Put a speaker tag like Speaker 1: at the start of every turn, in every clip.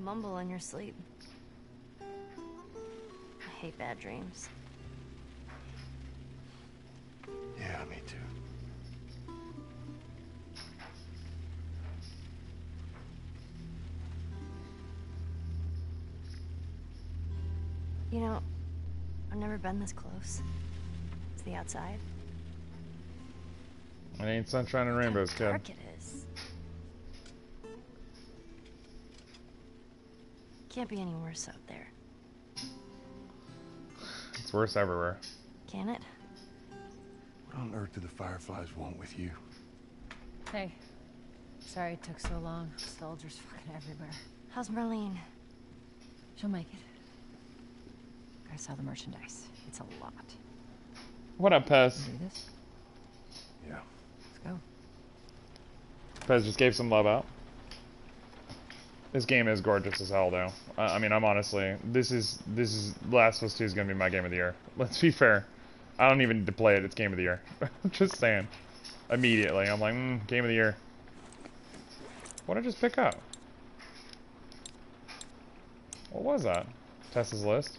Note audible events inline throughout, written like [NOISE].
Speaker 1: You mumble in your sleep. I hate bad dreams.
Speaker 2: Yeah, me too.
Speaker 1: You know, I've never been this close. to the outside.
Speaker 3: It ain't sunshine and rainbows,
Speaker 1: How dark
Speaker 3: kid.
Speaker 1: it is. Can't be any worse out there,
Speaker 3: It's worse everywhere.
Speaker 1: can it?
Speaker 2: What on earth do the Fireflies want with you?
Speaker 4: Hey. Sorry it took so long. Soldiers fucking everywhere.
Speaker 1: How's Marlene?
Speaker 4: She'll make it. I saw the merchandise. It's a lot.
Speaker 3: What up, Pez?
Speaker 4: Do this?
Speaker 2: Yeah.
Speaker 4: Let's go.
Speaker 3: Pez just gave some love out. This game is gorgeous as hell, though. I, mean, I'm honestly, this is this is Last of Us 2 is gonna be my game of the year. [LAUGHS] Let's be fair. I don't even need to play it. It's game of the year. [LAUGHS] just saying. Immediately, I'm like, mm, game of the year. What did I just pick up? What was that? Tess's list.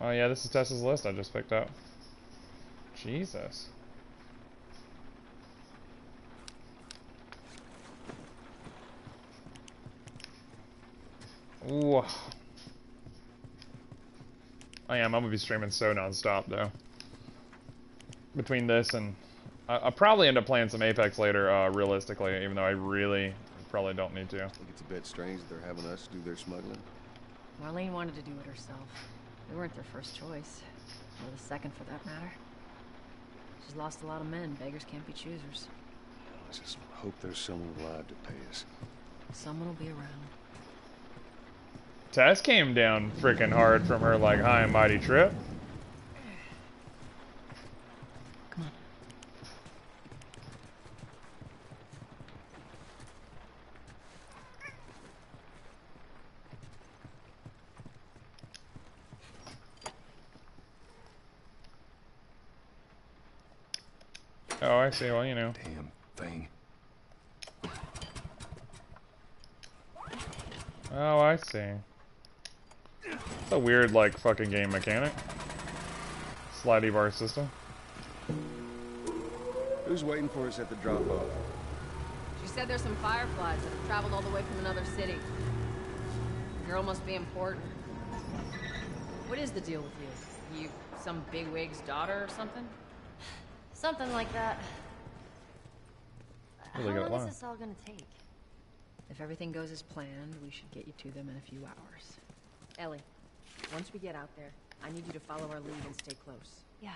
Speaker 3: Oh yeah, this is Tess's list I just picked up. Jesus. Ooh. I am. I'm gonna be streaming so non-stop though. Between this and I, I'll probably end up playing some Apex later. Uh, realistically, even though I really probably don't need to.
Speaker 5: I think it's a bit strange that they're having us do their smuggling.
Speaker 4: Marlene wanted to do it herself. We weren't their first choice. Or the second, for that matter. She's lost a lot of men. Beggars can't be choosers.
Speaker 5: I just hope there's someone alive to pay us.
Speaker 4: Someone will be around.
Speaker 3: Tess came down freaking hard from her like high and mighty trip.
Speaker 4: Come on.
Speaker 3: Oh, I see. Well, you know.
Speaker 2: Damn thing.
Speaker 3: Oh, I see. It's a weird, like, fucking game mechanic. Slidey bar system.
Speaker 5: Who's waiting for us at the drop-off?
Speaker 6: She said there's some fireflies that have traveled all the way from another city. The girl must be important. What is the deal with you? You some bigwig's daughter or something? [SIGHS]
Speaker 1: Something like that.
Speaker 3: Really
Speaker 1: How long
Speaker 3: line.
Speaker 1: is this all gonna take?
Speaker 4: If everything goes as planned, we should get you to them in a few hours. Ellie, once we get out there, I need you to follow our lead and stay close.
Speaker 1: Yeah,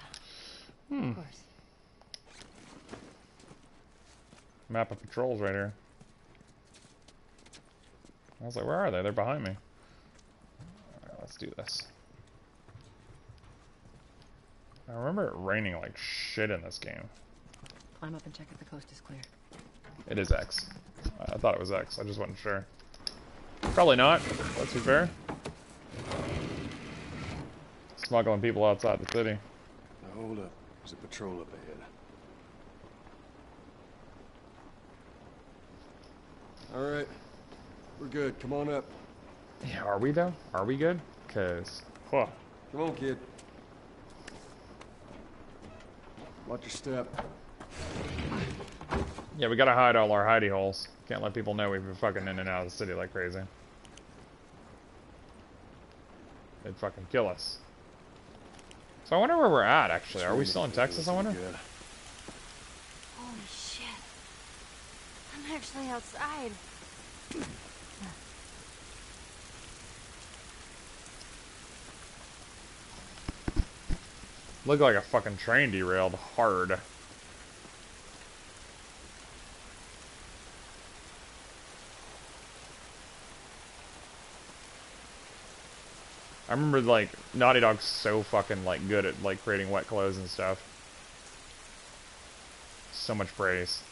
Speaker 3: Hmm.
Speaker 1: of course.
Speaker 3: Map of patrols right here. I was like, where are they? They're behind me. Alright, let's do this. I remember it raining like shit in this game.
Speaker 4: Climb up and check if the coast is clear.
Speaker 3: It is X. I thought it was X. I just wasn't sure. Probably not. Let's be fair. Smuggling people outside the city.
Speaker 5: Now hold up. There's a patrol up ahead. All right. We're good. Come on up.
Speaker 3: Yeah, are we though? Are we good? Cause, huh.
Speaker 5: Come on, kid. Watch your step.
Speaker 3: Yeah, we gotta hide all our hidey holes. Can't let people know we've been fucking in and out of the city like crazy. They'd fucking kill us. So I wonder where we're at, actually. Are we still in Texas, I wonder?
Speaker 5: Good.
Speaker 1: Holy shit. I'm actually outside.
Speaker 3: Look like a fucking train derailed hard. I remember like Naughty Dog's so fucking like good at like creating wet clothes and stuff. So much praise.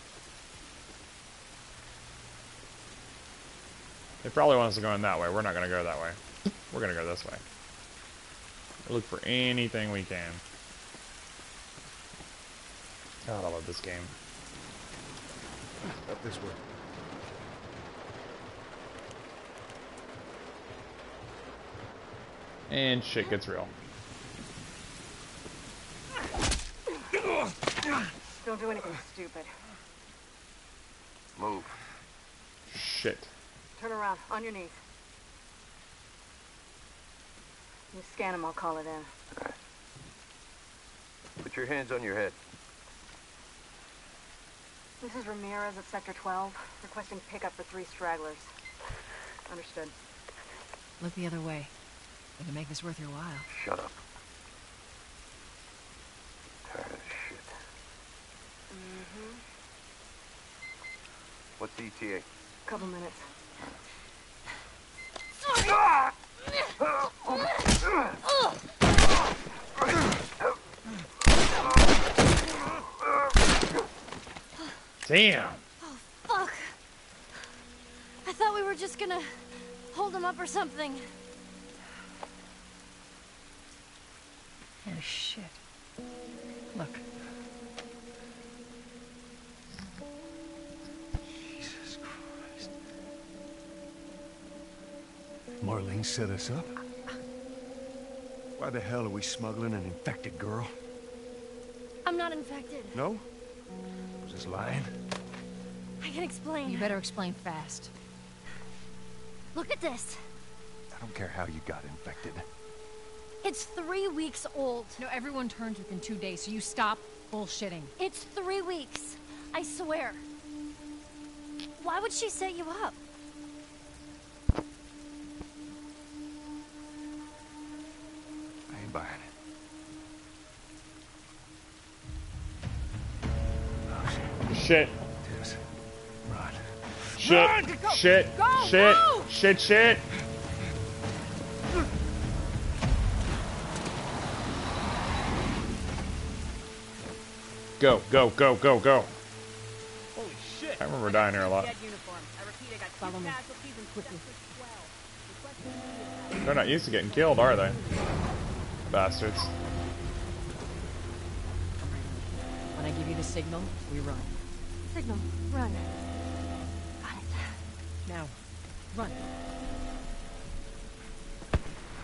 Speaker 3: They probably want us to go in that way. We're not gonna go that way. We're gonna go this way. Look for anything we can. God, I love this game.
Speaker 5: Up this way.
Speaker 3: And shit gets real.
Speaker 7: Don't do anything stupid.
Speaker 2: Move.
Speaker 3: Shit.
Speaker 7: Turn around, on your knees. You scan him, I'll call it in.
Speaker 2: Put your hands on your head.
Speaker 7: This is Ramirez at Sector 12, requesting pickup for three stragglers. Understood.
Speaker 4: Look the other way. Gonna make this worth your while.
Speaker 2: Shut up. Tired of this shit.
Speaker 7: Mm-hmm.
Speaker 2: What's the ETA?
Speaker 7: Couple minutes.
Speaker 3: Damn.
Speaker 1: Oh, fuck! I thought we were just gonna hold him up or something.
Speaker 4: Oh, shit. Look.
Speaker 2: Jesus Christ. Marlene set us up? Why the hell are we smuggling an infected girl?
Speaker 1: I'm not infected.
Speaker 2: No? Was this lying?
Speaker 1: I can explain.
Speaker 4: You better explain fast.
Speaker 1: Look at this.
Speaker 2: I don't care how you got infected.
Speaker 1: It's three weeks old.
Speaker 4: No, everyone turns within two days, so you stop bullshitting.
Speaker 1: It's three weeks. I swear. Why would she set you up?
Speaker 2: I ain't buying it. Oh, shit.
Speaker 3: Shit.
Speaker 2: Tess. Run.
Speaker 3: Shit. Shit. Shit. Shit. Go, go, go, go, go.
Speaker 8: Holy shit!
Speaker 3: I remember dying here a lot. They're not used to getting killed, are they? Bastards.
Speaker 4: When I give you the signal, we run.
Speaker 1: Signal. Run. Got it.
Speaker 4: Now, run.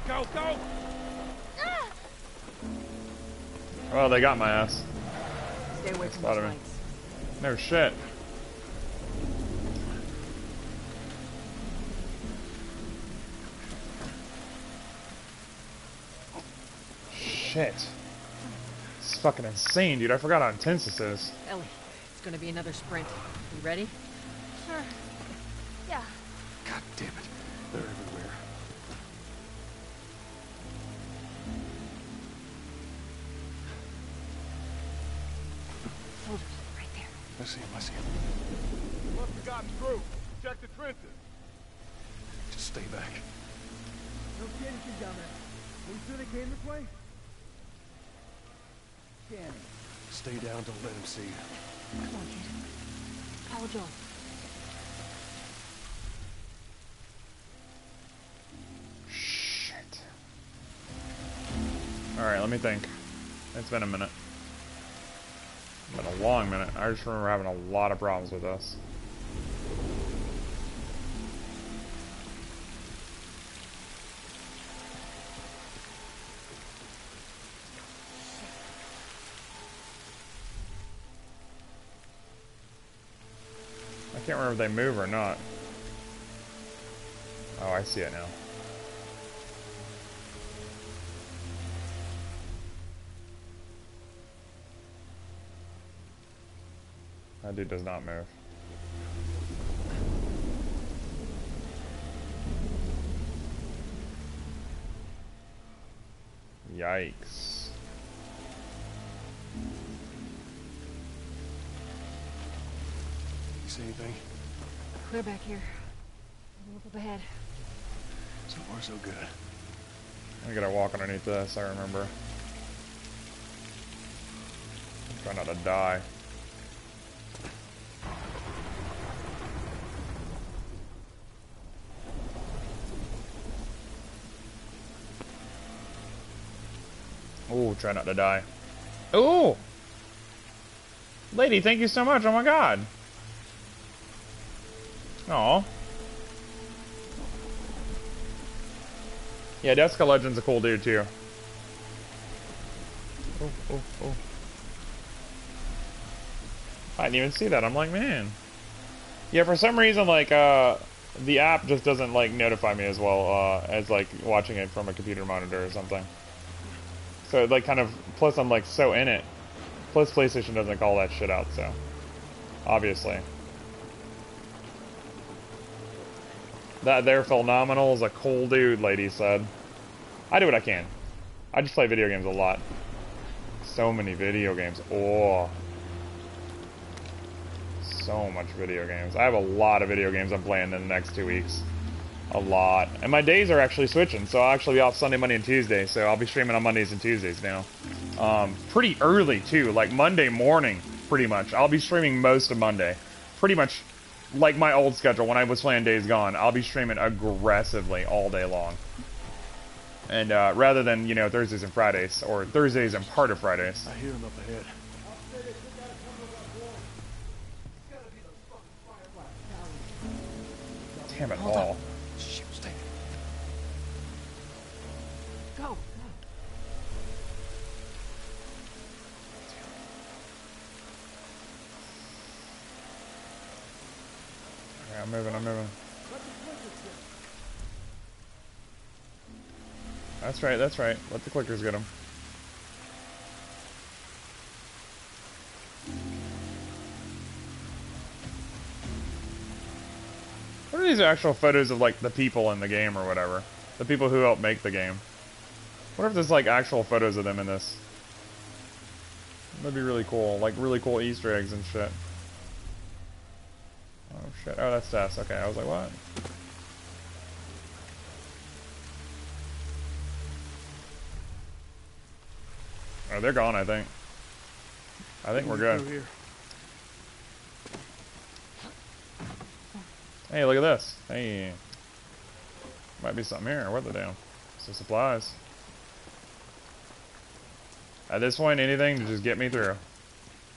Speaker 8: Go, go! Ah!
Speaker 3: Well, they got my ass.
Speaker 4: Stay away from
Speaker 3: Spotted
Speaker 4: those lights.
Speaker 3: No shit. Shit. This is fucking insane, dude. I forgot how intense this is.
Speaker 4: Ellie, it's gonna be another sprint. You ready?
Speaker 8: Scanning.
Speaker 2: Stay down, don't let him see you.
Speaker 4: Come on, kid. Follow Joel.
Speaker 3: Shit. Alright, let me think. It's been a minute. Been a long minute. I just remember having a lot of problems with this. If they move or not. Oh, I see it now. That dude does not move. Yikes.
Speaker 2: See anything?
Speaker 4: Clear back here. Look up ahead.
Speaker 2: So far, so good.
Speaker 3: I gotta walk underneath this, I remember. Try not to die. Oh, try not to die. Oh! Lady, thank you so much, oh my god. Aw. Yeah, Deska Legend's a cool dude too. Oh, oh, oh. I didn't even see that. I'm like, man. Yeah, for some reason, like, uh, the app just doesn't, like, notify me as well, uh, as, like, watching it from a computer monitor or something. So, like, kind of, plus I'm, like, so in it. Plus PlayStation doesn't call that shit out, so. Obviously. That there phenomenal is a cool dude, lady said. I do what I can. I just play video games a lot. So many video games. Oh. So much video games. I have a lot of video games I'm playing in the next two weeks. A lot. And my days are actually switching, so I'll actually be off Sunday, Monday, and Tuesday, so I'll be streaming on Mondays and Tuesdays now. Um, pretty early, too. Like Monday morning, pretty much. I'll be streaming most of Monday. Pretty much like my old schedule when I was playing Days Gone. I'll be streaming aggressively all day long. And uh, rather than, you know, Thursdays and Fridays, or Thursdays and part of Fridays.
Speaker 2: I hear him up ahead.
Speaker 3: Damn it all. I'm moving, I'm moving. That's right, that's right. Let the clickers get them. What are these actual photos of, like, the people in the game or whatever? The people who helped make the game. What if there's, like, actual photos of them in this? That'd be really cool. Like, really cool Easter eggs and shit. Oh, shit. Oh, that's Tess. Okay, I was like, what? Oh, they're gone, I think. I think we're good. Hey, look at this. Hey. Might be something here. What the damn? Some supplies. At this point, anything to just get me through.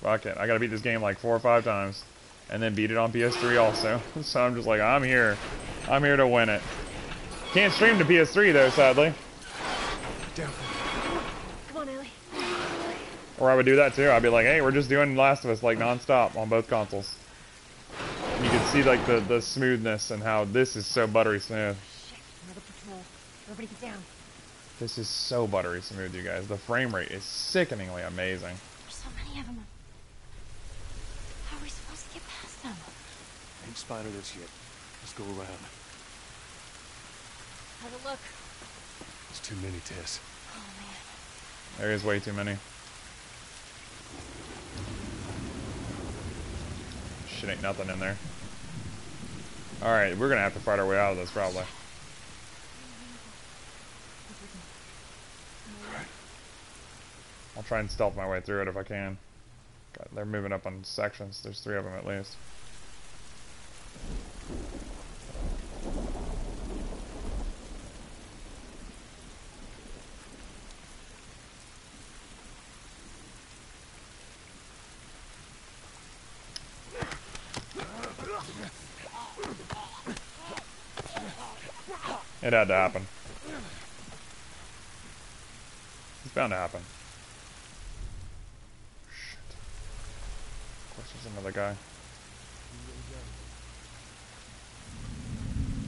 Speaker 3: Fuck it. I gotta beat this game like four or five times. And then beat it on PS3 also. [LAUGHS] so I'm just like, I'm here. I'm here to win it. Can't stream to PS3 though, sadly.
Speaker 2: Down.
Speaker 1: Come on, Ellie.
Speaker 3: Or I would do that too. I'd be like, hey, we're just doing Last of Us like non-stop on both consoles. You can see like the, the smoothness and how this is so buttery smooth.
Speaker 1: Shit, another patrol. Everybody get down.
Speaker 3: This is so buttery smooth, you guys. The frame rate is sickeningly amazing.
Speaker 1: There's so many of them. How are we supposed to get past them?
Speaker 2: Ain't spotted us yet. Let's go around.
Speaker 1: Have a look?
Speaker 2: There's too many, Tess.
Speaker 1: Oh, man.
Speaker 3: There is way too many. Shit ain't nothing in there. Alright, we're gonna have to fight our way out of this probably. I'll try and stealth my way through it if I can. God, they're moving up on sections. There's three of them at least. It had to happen. It's bound to happen. Shit. Of course, there's another guy.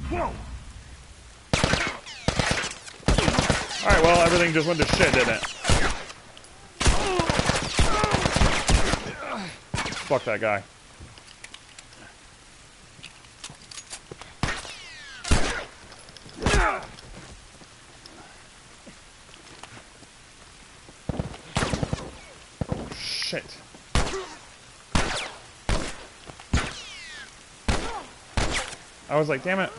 Speaker 3: Alright, well, everything just went to shit, didn't it? Fuck that guy. Shit. I was like, damn it.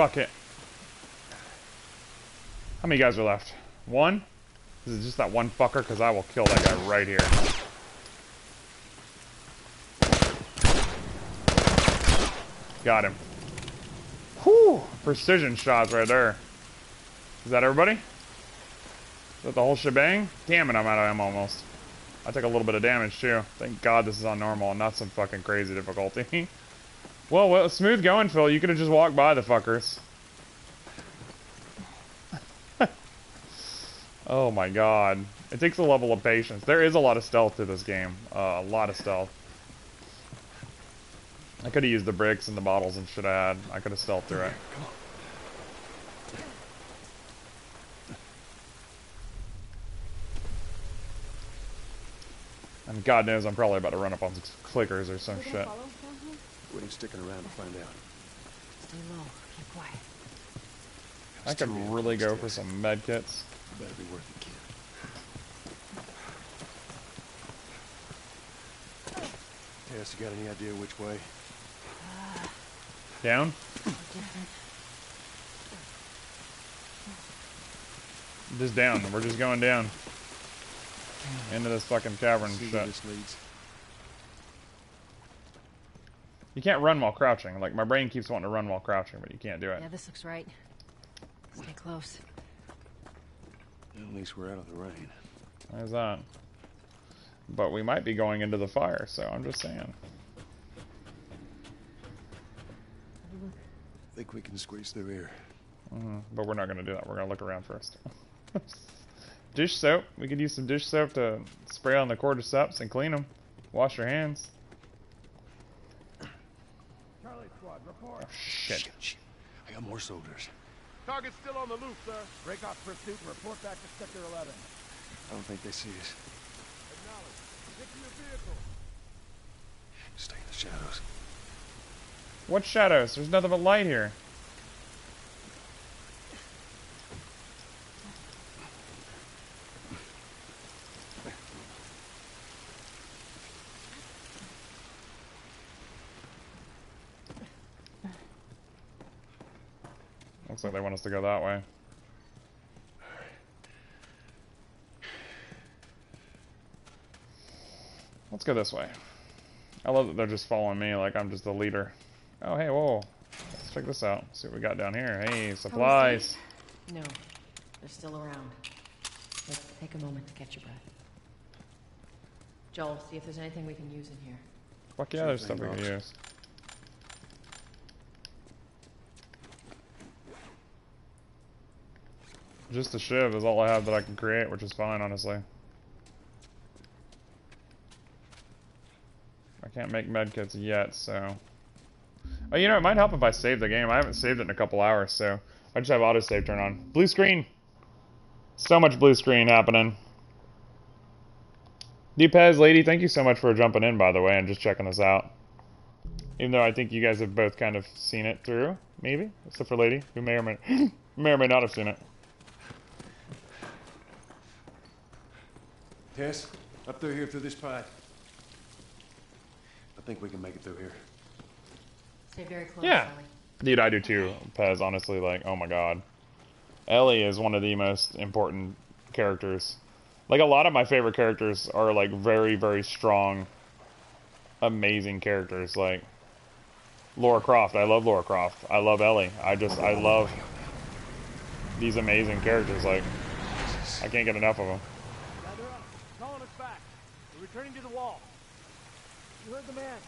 Speaker 3: Fuck it. How many guys are left? One? Is it just that one fucker? Because I will kill that guy right here. Got him. Whew! Precision shots right there. Is that everybody? Is that the whole shebang? Damn it, I'm out of ammo almost. I took a little bit of damage too. Thank God this is on normal and not some fucking crazy difficulty. [LAUGHS] well, well, smooth going, Phil. You could have just walked by the fuckers. [LAUGHS] oh my God. It takes a level of patience. There is a lot of stealth to this game. Uh, a lot of stealth. I could have used the bricks and the bottles and shit I had. I could have stealthed through it. And God knows I'm probably about to run up on some clickers or some shit.
Speaker 2: We ain't sticking around to find out.
Speaker 4: Stay low. Keep quiet.
Speaker 3: I could really go for some med kits.
Speaker 2: Better be worth it, kid. Tess, you got any idea which way?
Speaker 3: Down? Just down. We're just going down. Into this fucking cavern
Speaker 2: See
Speaker 3: shit.
Speaker 2: where this leads.
Speaker 3: You can't run while crouching. Like, my brain keeps wanting to run while crouching, but you can't do it.
Speaker 4: Yeah, this looks right. Stay close.
Speaker 2: At least we're out of the rain.
Speaker 3: How's that? But we might be going into the fire, so I'm just saying.
Speaker 2: Think we can squeeze through here.
Speaker 3: Mhm, But we're not going to do that. We're going to look around first. [LAUGHS] dish soap. We could use some dish soap to spray on the cordyceps and clean them. Wash your hands.
Speaker 8: Charlie Squad, report.
Speaker 3: Oh, shit.
Speaker 2: shit. I got more soldiers.
Speaker 8: Target's still on the loose, sir. Break off pursuit and report back to Sector 11.
Speaker 2: I don't think they see us.
Speaker 8: Acknowledge. Get to your vehicle.
Speaker 2: Stay in the shadows.
Speaker 3: What shadows? There's nothing but light here. Looks like they want us to go that way. Let's go this way. I love that they're just following me like I'm just the leader. Oh, hey, whoa. Let's check this out. See what we got down here. Hey, supplies.
Speaker 4: No, they're still around. Let's take a moment to catch your breath. Joel, see if there's anything we can use in here.
Speaker 3: Fuck yeah, there's
Speaker 2: thing,
Speaker 3: stuff we can use. Just a shiv is all I have that I can create, which is fine, honestly. I can't make medkits yet, so... Oh, you know, it might help if I save the game. I haven't saved it in a couple hours, so... I just have autosave turned on. Blue screen! So much blue screen happening. Depez, lady, thank you so much for jumping in, by the way, and just checking this out. Even though I think you guys have both kind of seen it through, maybe? Except for lady, who may or may, [GASPS] may or may not have seen it.
Speaker 2: Tess, up through here through this pipe. I think we can make it through here.
Speaker 4: Stay very close,
Speaker 3: Yeah.
Speaker 4: Ellie.
Speaker 3: Dude, I do too, Pez, honestly, like, oh my god. Ellie is one of the most important characters. Like, a lot of my favorite characters are, like, very, very strong, amazing characters. Like, Laura Croft. I love Laura Croft. I love Ellie. I just, I love these amazing characters. Like, I can't get enough of them.
Speaker 8: Gather up. Calling us back. We're returning to the wall. You heard the man.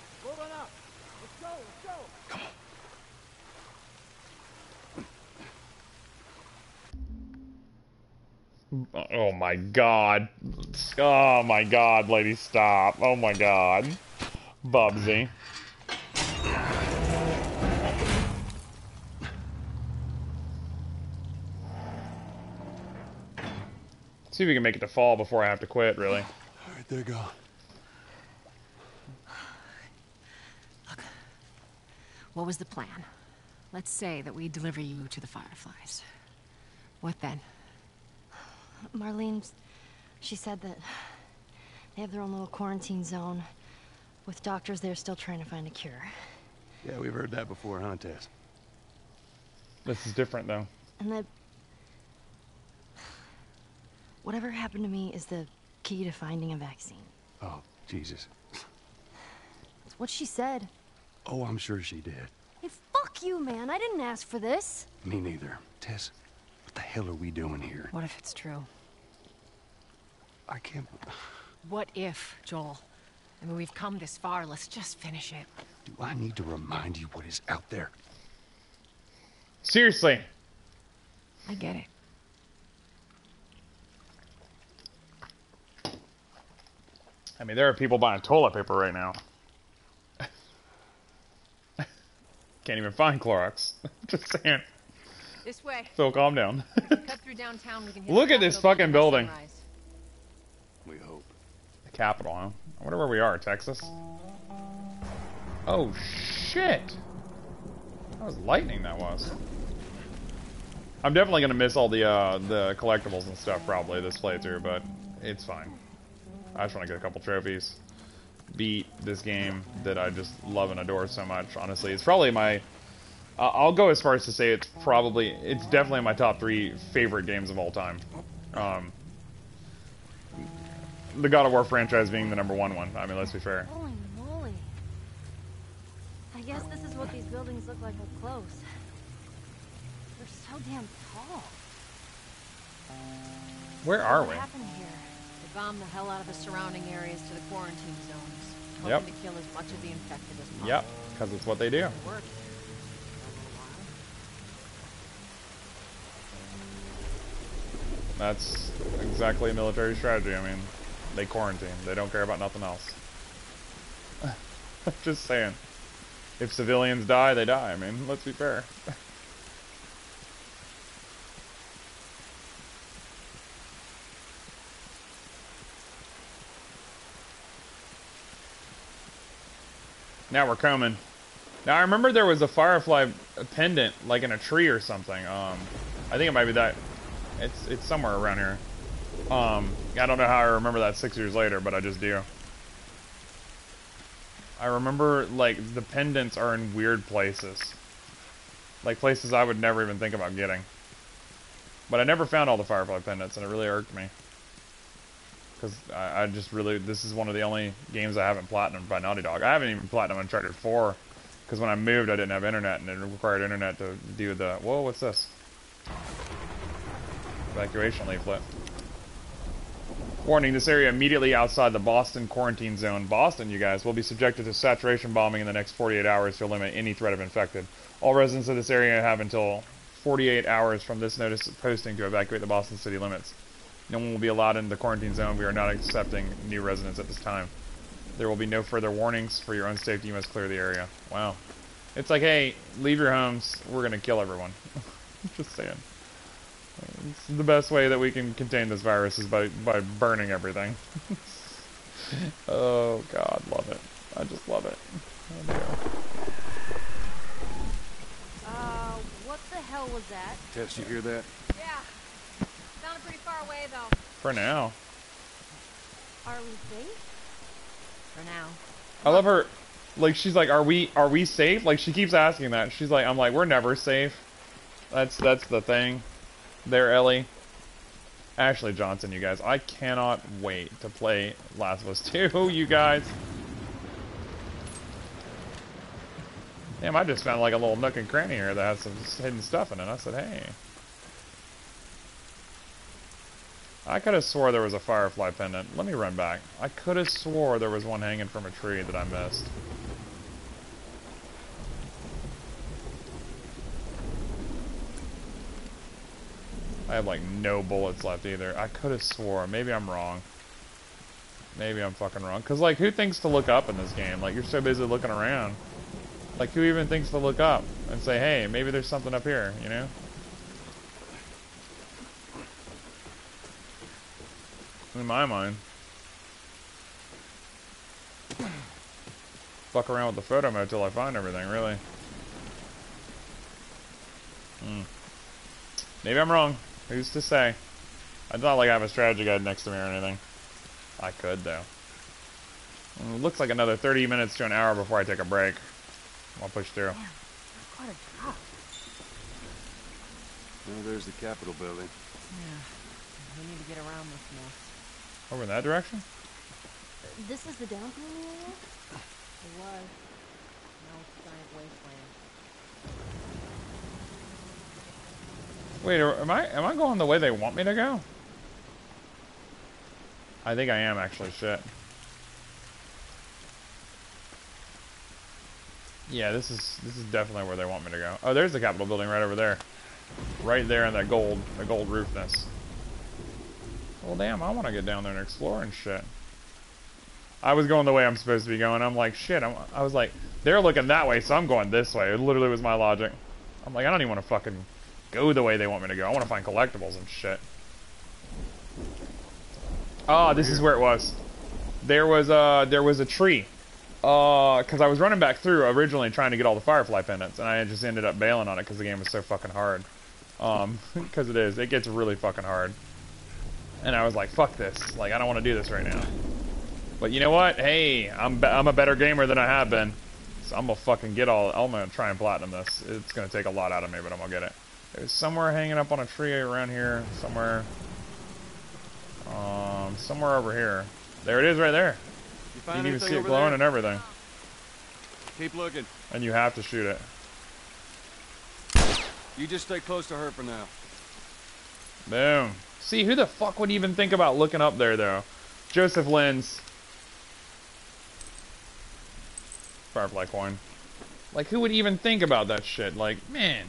Speaker 3: Oh my god. Oh my god, lady, stop. Oh my god. Bubsy. See if we can make it to fall before I have to quit, really.
Speaker 2: All right, they're gone.
Speaker 4: What was the plan? Let's say that we deliver you to the Fireflies. What then?
Speaker 1: Marlene, she said that they have their own little quarantine zone with doctors there still trying to find a cure.
Speaker 2: Yeah, we've heard that before, huh, Tess?
Speaker 3: This is different, though.
Speaker 1: And that whatever happened to me is the key to finding a vaccine.
Speaker 2: Oh, Jesus.
Speaker 1: It's what she said.
Speaker 2: Oh, I'm sure she did.
Speaker 1: Hey, fuck you, man. I didn't ask for this.
Speaker 2: Me neither. Tess, What the hell are we doing here?
Speaker 7: What if it's true?
Speaker 2: I can't...
Speaker 7: What if, Joel? I mean, we've come this far. Let's just finish it.
Speaker 2: Do I need to remind you what is out there?
Speaker 3: Seriously.
Speaker 7: I get it.
Speaker 3: I mean, there are people buying toilet paper right now. [LAUGHS] Can't even find Clorox. [LAUGHS] Just saying.
Speaker 6: This way.
Speaker 3: Phil, calm down. [LAUGHS]
Speaker 6: Cut through downtown. We can hit
Speaker 3: Look at this fucking
Speaker 6: before
Speaker 3: building.
Speaker 6: sunrise.
Speaker 2: We hope.
Speaker 3: the capital, huh? I wonder where we are, Texas. Oh, shit. That was lightning, that was. I'm definitely gonna miss all the, uh, the collectibles and stuff, probably, this playthrough, but it's fine. I just want to get a couple trophies. Beat this game that I just love and adore so much, honestly. It's probably my... Uh, I'll go as far as to say it's probably... It's definitely my top three favorite games of all time. Um, the God of War franchise being the number one one. I mean, let's be fair.
Speaker 1: Holy moly. I guess this is what these buildings look like up close. They're so damn tall.
Speaker 3: Where are we?
Speaker 1: What happened here?
Speaker 6: They bombed the hell out of the surrounding areas to the quarantine zones, hoping
Speaker 3: Yep.
Speaker 6: to kill as much of the infected as possible.
Speaker 3: Yep, because it's what they do.
Speaker 6: It worked.
Speaker 3: That's exactly a military strategy. I mean, they quarantine. They don't care about nothing else. [LAUGHS] Just saying. If civilians die, they die. I mean, let's be fair. [LAUGHS] now we're coming. Now I remember there was a firefly pendant, like in a tree or something. Um, I think it might be that. It's it's somewhere around here. Um, I don't know how I remember that six years later, but I just do. I remember like the pendants are in weird places, like places I would never even think about getting. But I never found all the firefly pendants, and it really irked me. Because I, I just really, this is one of the only games I haven't platinumed by Naughty Dog. I haven't even platinumed Uncharted 4, because when I moved I didn't have internet, and it required internet to do the, whoa, what's this? Evacuation leaflet. Warning, this area immediately outside the Boston quarantine zone. Boston, you guys, will be subjected to saturation bombing in the next 48 hours to eliminate any threat of infected. All residents of this area have until 48 hours from this notice posting to evacuate the Boston city limits. No one will be allowed in the quarantine zone. We are not accepting new residents at this time. There will be no further warnings. For your own safety, you must clear the area. Wow. It's like, hey, leave your homes. We're going to kill everyone. [LAUGHS] Just saying. It's the best way that we can contain this virus is by, by burning everything. [LAUGHS] oh, God, love it. I just love it. I do.
Speaker 1: Uh, what the hell was that?
Speaker 2: Tess, you hear that?
Speaker 6: Yeah. Sounded pretty far away, though.
Speaker 3: For now.
Speaker 1: Are we safe?
Speaker 6: For now.
Speaker 3: I love her. Like she's like, "Are we are we safe?" Like she keeps asking that. She's like, "I'm like, we're never safe." That's that's the thing. There, Ellie. Ashley Johnson, you guys. I cannot wait to play Last of Us [LAUGHS] 2, you guys. Damn, I just found like a little nook and cranny here that has some hidden stuff in it. I said, hey. I could have swore there was a firefly pendant. Let me run back. I could have swore there was one hanging from a tree that I missed. I have like no bullets left either. I could have swore. Maybe I'm wrong. Maybe I'm fucking wrong. Cause like, who thinks to look up in this game? Like, you're so busy looking around. Like, who even thinks to look up and say, hey, maybe there's something up here, you know? In my mind. [CLEARS THROAT] Fuck around with the photo mode till I find everything, really. Hmm. Maybe I'm wrong. Who's to say? It's not like I have a strategy guide next to me or anything. I could, though. It looks like another 30 minutes to an hour before I take a break. I'll push through.
Speaker 1: Damn, Quite a drop.
Speaker 2: Oh, there's the Capitol building.
Speaker 6: Yeah. We need to get around this mess.
Speaker 3: Over in that direction?
Speaker 1: This is the downtown area?
Speaker 6: It was. Now it's a giant wasteland.
Speaker 3: Wait, am I am I going the way they want me to go? I think I am actually. Shit. Yeah, this is this is definitely where they want me to go. Oh, there's the Capitol building right over there. Right there in that gold, the gold roofness. Well, damn, I want to get down there and explore and shit. I was going the way I'm supposed to be going. I'm like, shit. I'm, I was like, they're looking that way, so I'm going this way. It literally was my logic. I'm like, I don't even want to fucking go the way they want me to go. I want to find collectibles and shit. Ah, this is where it was. There was a there was a tree. Uh, cause I was running back through originally trying to get all the Firefly pendants, and I just ended up bailing on it because the game was so fucking hard. Um, [LAUGHS] because it is, it gets really fucking hard. And I was like, fuck this, like I don't want to do this right now. But you know what? Hey, I'm I'm a better gamer than I have been. So I'm gonna fucking get all. I'm gonna try and platinum this. It's gonna take a lot out of me, but I'm gonna get it. There's somewhere hanging up on a tree around here. Somewhere. Um, somewhere over here. There it is, right there.
Speaker 5: You
Speaker 3: You
Speaker 5: find
Speaker 3: can even see it glowing
Speaker 5: there?
Speaker 3: and everything.
Speaker 5: Keep looking.
Speaker 3: And you have to shoot it.
Speaker 5: You just stay close to her for now.
Speaker 3: Boom. See, who the fuck would even think about looking up there, though? Joseph Lenz. Firefly coin. Like, who would even think about that shit? Like, man.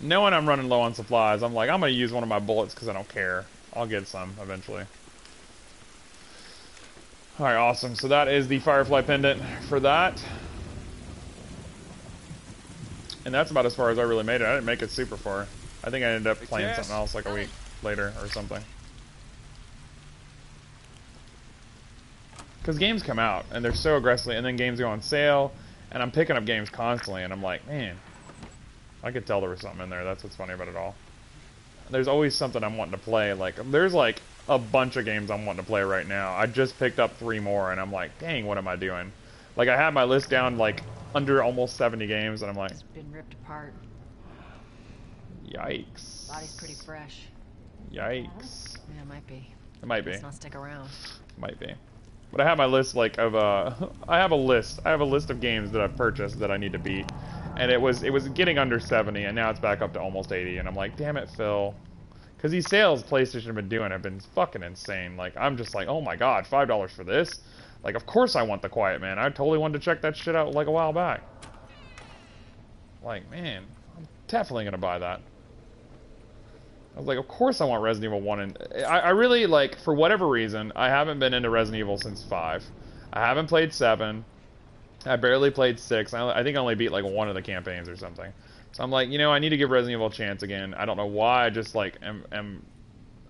Speaker 3: Knowing I'm running low on supplies, I'm like, I'm gonna use one of my bullets because I don't care. I'll get some eventually. Alright, awesome. So that is the Firefly pendant for that. And that's about as far as I really made it. I didn't make it super far. I think I ended up playing something else like a week later or something. Because games come out and they're so aggressively, and then games go on sale, and I'm picking up games constantly, and I'm like, man, I could tell there was something in there. That's what's funny about it all. There's always something I'm wanting to play. Like, there's like a bunch of games I'm wanting to play right now. I just picked up three more, and I'm like, dang, what am I doing? Like, I had my list down like under almost 70 games, and I'm like,
Speaker 4: It's been ripped apart.
Speaker 3: yikes.
Speaker 4: Body's pretty fresh.
Speaker 3: Yikes.
Speaker 4: Yeah, it might be.
Speaker 3: It might be.
Speaker 4: Let's not stick around.
Speaker 3: Might be. But I have my list like of uh [LAUGHS] I have a list. I have a list of games that I've purchased that I need to beat. And it was it was getting under 70 and now it's back up to almost 80 and I'm like, "Damn it, Phil." Cuz these sales PlayStation have been doing have been fucking insane. Like I'm just like, "Oh my god, $5 for this?" Like of course I want The Quiet Man. I totally wanted to check that shit out like a while back. Like, man, I'm definitely going to buy that. I was like, of course I want Resident Evil 1 and I, I really like for whatever reason, I haven't been into Resident Evil since 5. I haven't played 7. I barely played 6. I, I think I only beat like one of the campaigns or something. So I'm like, you know, I need to give Resident Evil a chance again. I don't know why, I just like am, am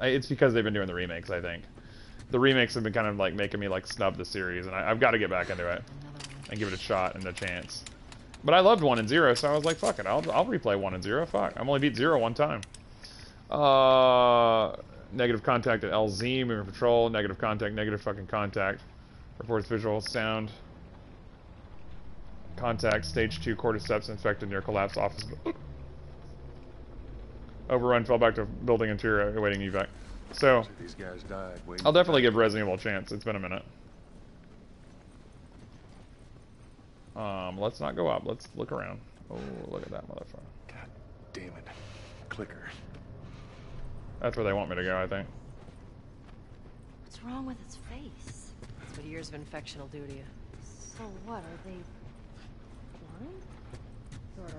Speaker 3: it's because they've been doing the remakes, I think. The remakes have been kind of like making me like snub the series and I, I've got to get back into it and give it a shot and a chance. But I loved 1 and 0, so I was like, fuck it, I'll, I'll replay 1 and 0, fuck. I've only beat zero one time. Uh, negative contact at LZ, moving patrol, negative contact, negative fucking contact. Reports visual sound. Contact, stage 2 cordyceps infected near collapsed office. Overrun, fell back to building interior, awaiting evac. So,
Speaker 2: These guys died waiting.
Speaker 3: I'll definitely give Resident Evil a chance. It's been a minute. Um, let's not go up. Let's look around. Oh, look at that motherfucker.
Speaker 2: God damn it. Clicker.
Speaker 3: That's where they want me to go, I think.
Speaker 1: What's wrong with its face?
Speaker 6: That's what years of infection will do to you.
Speaker 1: So what, are they blind? Sort of.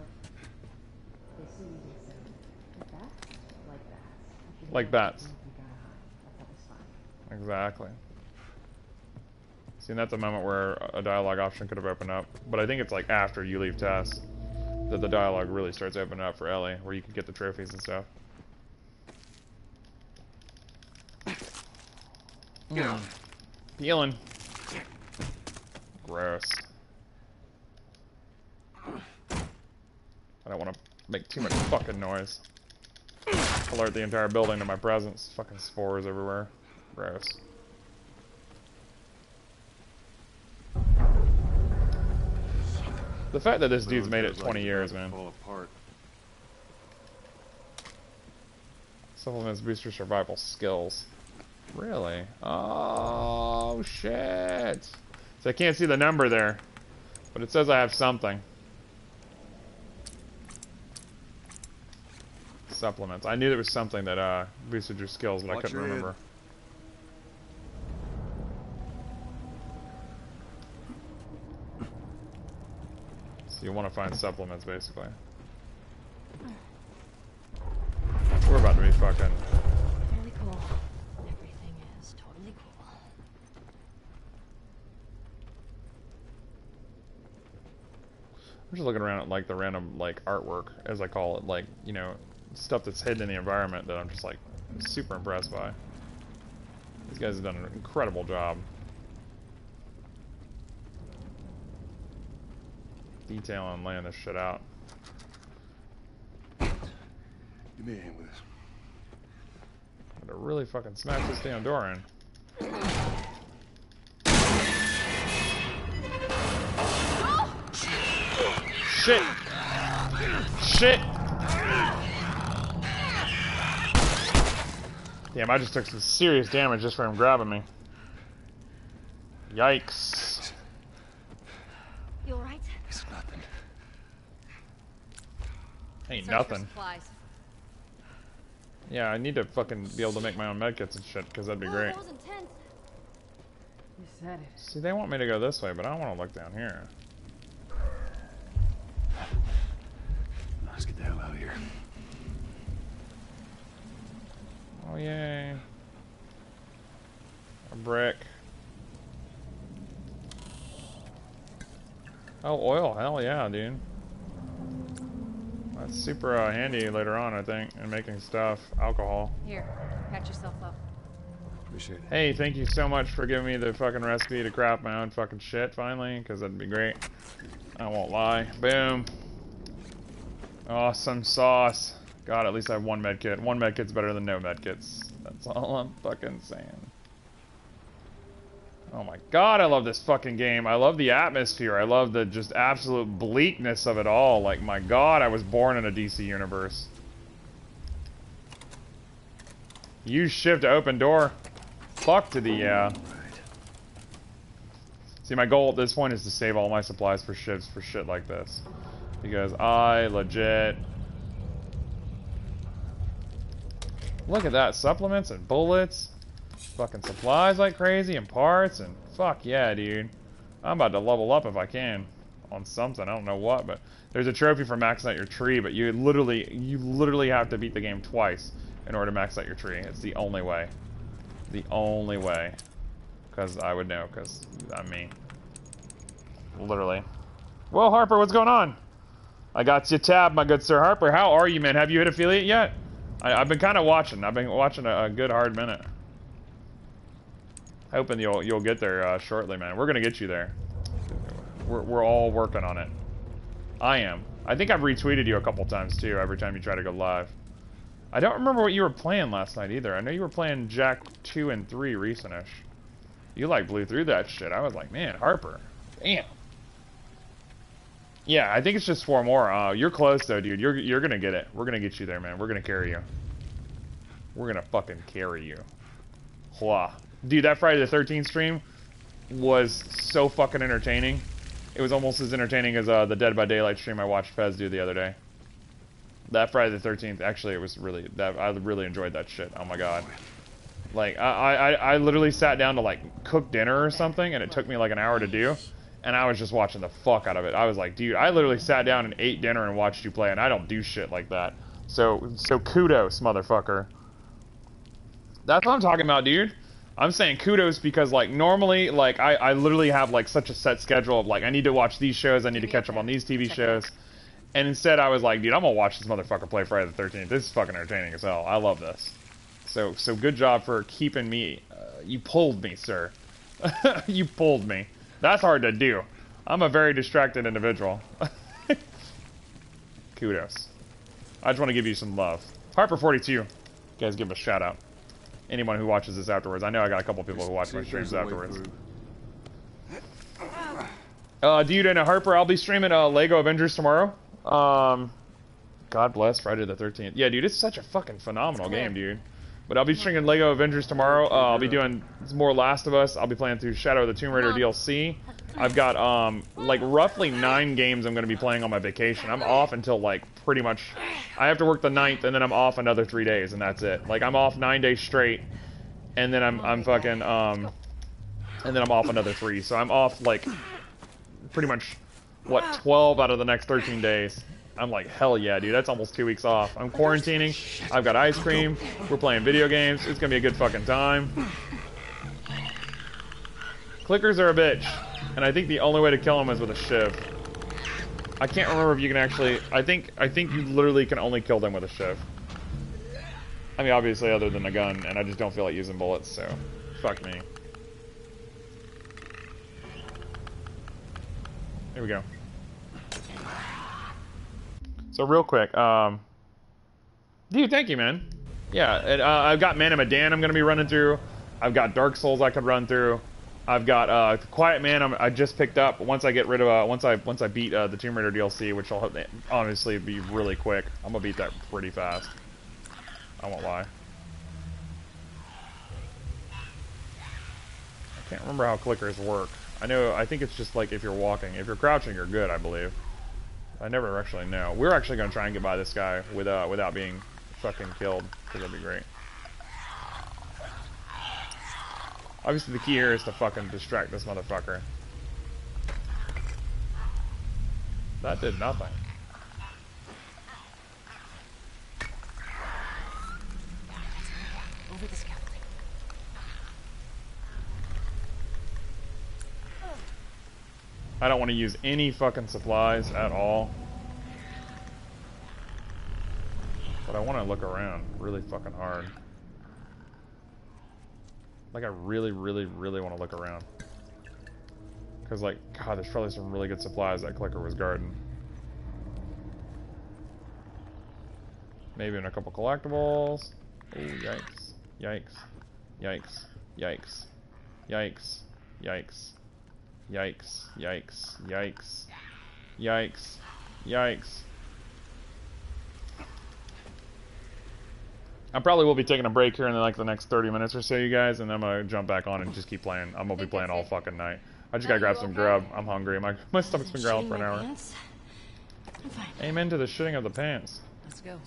Speaker 1: They like that? Like that.
Speaker 3: Like bats. Exactly. See, and that's a moment where a dialogue option could have opened up. But I think it's like after you leave Tess that the dialogue really starts opening up for Ellie, where you can get the trophies and stuff. Mm. Peeling. Gross. I don't want to make too much fucking noise. Alert the entire building to my presence. Fucking spores everywhere. Gross. The fact that this dude's made it 20 years, man. Supplements boost your survival skills. Really? Oh, shit. So I can't see the number there. But it says I have something. Supplements. I knew there was something that uh, boosted your skills, but I couldn't
Speaker 2: your head.
Speaker 3: remember. So you want to find supplements, basically. We're about to be fucking.
Speaker 1: Totally cool. Everything is totally cool.
Speaker 3: I'm just looking around at like the random like artwork, as I call it, like you know, stuff that's hidden in the environment that I'm just like super impressed by. These guys have done an incredible job. Detail on laying this shit out.
Speaker 2: Give me a hand with this.
Speaker 3: I'm gonna really fucking smash this damn door in. Shit! Shit! Damn, I just took some serious damage just from him grabbing me. Yikes.
Speaker 1: You alright?
Speaker 2: It's nothing.
Speaker 3: Ain't
Speaker 6: Search
Speaker 3: nothing. Yeah, I need to fucking be able to make my own medkits and shit, because that'd be great.
Speaker 1: that was intense.
Speaker 4: You said it.
Speaker 3: See, they want me to go this way, but I don't want to look down here.
Speaker 2: Let's get the
Speaker 3: Oh, yay. A brick. Oh, oil. Hell yeah, dude. That's super uh, handy later on, I think, in making stuff. Alcohol.
Speaker 6: Here, patch yourself up.
Speaker 2: Appreciate it.
Speaker 3: Hey, thank you so much for giving me the fucking recipe to craft my own fucking shit, finally, because that'd be great. I won't lie. Boom. Awesome sauce. God, at least I have one med kit. One med kit's better than no med kits. That's all I'm fucking saying. Oh my god, I love this fucking game. I love the atmosphere. I love the just absolute bleakness of it all. Like, my god, I was born in a DC universe. Use shift to open door. Fuck to the, uh... See, my goal at this point is to save all my supplies for ships for shit like this. Because I legit... Look at that, supplements and bullets. Fucking supplies like crazy and parts and fuck yeah, dude. I'm about to level up if I can on something. I don't know what, but there's a trophy for maxing out your tree, but you literally you literally have to beat the game twice in order to max out your tree. It's the only way. The only way. Cause I would know, cause I'm me. Literally. Well, Harper, what's going on? I got you tab, my good sir Harper. How are you, man? Have you hit affiliate yet? I, I've been kind of watching. I've been watching a, a good hard minute. Hoping you'll you'll get there uh, shortly, man. We're gonna get you there. We're we're all working on it. I am. I think I've retweeted you a couple times too. Every time you try to go live. I don't remember what you were playing last night either. I know you were playing Jak two and three recentish. You like blew through that shit. I was like, man, Harper, damn. Yeah, I think it's just four more. Uh, you're close though, dude. You're you're gonna get it. We're gonna get you there, man. We're gonna carry you. We're gonna fucking carry you. Hua. Dude, that Friday the 13th stream was so fucking entertaining. It was almost as entertaining as uh, the Dead by Daylight stream I watched Fez do the other day. That Friday the 13th, actually, it was really that I really enjoyed that shit. Oh my god. Like I, I, I literally sat down to like cook dinner or something, and it took me like an hour to do, and I was just watching the fuck out of it. I was like, dude, I literally sat down and ate dinner and watched you play, and I don't do shit like that. So, so kudos, motherfucker. That's what I'm talking about, dude. I'm saying kudos because like normally, like I, I literally have like such a set schedule of like I need to watch these shows, I need to catch up on these TV shows, and instead I was like, dude, I'm gonna watch this motherfucker play Friday the 13th. This is fucking entertaining as hell. I love this. So, so good job for keeping me. Uh, you pulled me, sir. [LAUGHS] you pulled me. That's hard to do. I'm a very distracted individual. [LAUGHS] Kudos. I just want to give you some love. Harper42. You guys give him a shout out. Anyone who watches this afterwards. I know I got a couple people who watch my streams afterwards. Uh, dude, and Harper, I'll be streaming uh, Lego Avengers tomorrow. Um, God bless Friday the 13th. Yeah, dude, it's such a fucking phenomenal
Speaker 6: It's
Speaker 3: game, dude. But I'll be stringing Lego Avengers tomorrow. Uh, I'll be doing more Last of Us. I'll be playing through Shadow of the Tomb Raider DLC. I've got um like roughly nine games I'm going to be playing on my vacation. I'm off until like pretty much. I have to work the ninth and then I'm off another three days and that's it. Like I'm off nine days straight, and then I'm I'm fucking um, and then I'm off another three. So I'm off like pretty much what 12 out of the next 13 days. I'm like, hell yeah, dude. That's almost two weeks off. I'm quarantining. I've got ice cream. We're playing video games. It's gonna be a good fucking time. Clickers are a bitch, and I think the only way to kill them is with a shiv. I can't remember if you can actually. I think I think you literally can only kill them with a shiv. I mean, obviously, other than a gun, and I just don't feel like using bullets, so fuck me. Here we go. So real quick, um, dude, thank you, man. Yeah, and, uh, I've got Man of Medan I'm gonna be running through. I've got Dark Souls I could run through. I've got uh, Quiet Man. I'm, I just picked up. Once I get rid of uh, once I once I beat uh, the Tomb Raider DLC, which will honestly be really quick. I'm gonna beat that pretty fast. I won't lie. I can't remember how clickers work. I know. I think it's just like if you're walking. If you're crouching, you're good. I believe. I never actually know. We're actually gonna try and get by this guy with, uh, without being fucking killed, because that'd be great. Obviously, the key here is to fucking distract this motherfucker. That did nothing. I don't want to use any fucking supplies at all. But I want to look around really fucking hard. Like, I really, really, really want to look around. Because, like, God, there's probably some really good supplies that clicker was guarding. Maybe in a couple collectibles. Oh, yikes. Yikes. Yikes. Yikes. Yikes. Yikes. Yikes. Yikes. Yikes. Yikes. Yikes. I probably will be taking a break here in like the next 30 minutes or so, you guys, and then I'm gonna jump back on and just keep playing. I'm gonna be playing all fucking night. I just gotta grab some grub. I'm hungry. My my stomach's been growling for an hour.
Speaker 1: I'm fine.
Speaker 3: Amen to the shitting of the pants.
Speaker 4: Let's go.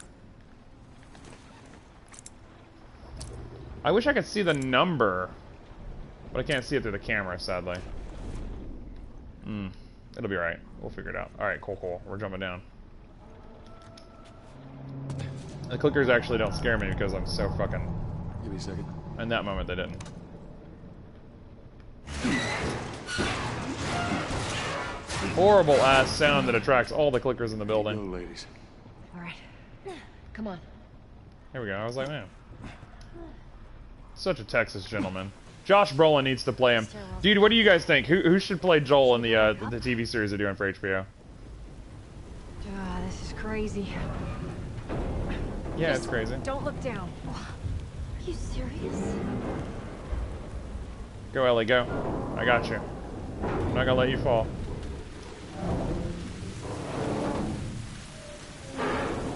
Speaker 3: I wish I could see the number, but I can't see it through the camera, sadly. Hmm. It'll be alright. We'll figure it out. Alright, cool, cool. We're jumping down. The clickers actually don't scare me because I'm so fucking...
Speaker 5: Give me a second.
Speaker 3: In that moment, they didn't. Horrible ass sound that attracts all the clickers in the
Speaker 5: Go,
Speaker 3: building.
Speaker 5: ladies.
Speaker 4: All right. Come on.
Speaker 3: Here we go. I was like, man. Such a Texas gentleman. Josh Brolin needs to play him. Dude, what do you guys think? Who, who should play Joel in the uh, the TV series they're doing for HBO?
Speaker 1: Ah, this is crazy.
Speaker 3: Yeah, it's crazy.
Speaker 1: Don't look down. Are you serious?
Speaker 3: Go, Ellie, go. I got you. I'm not gonna let you fall.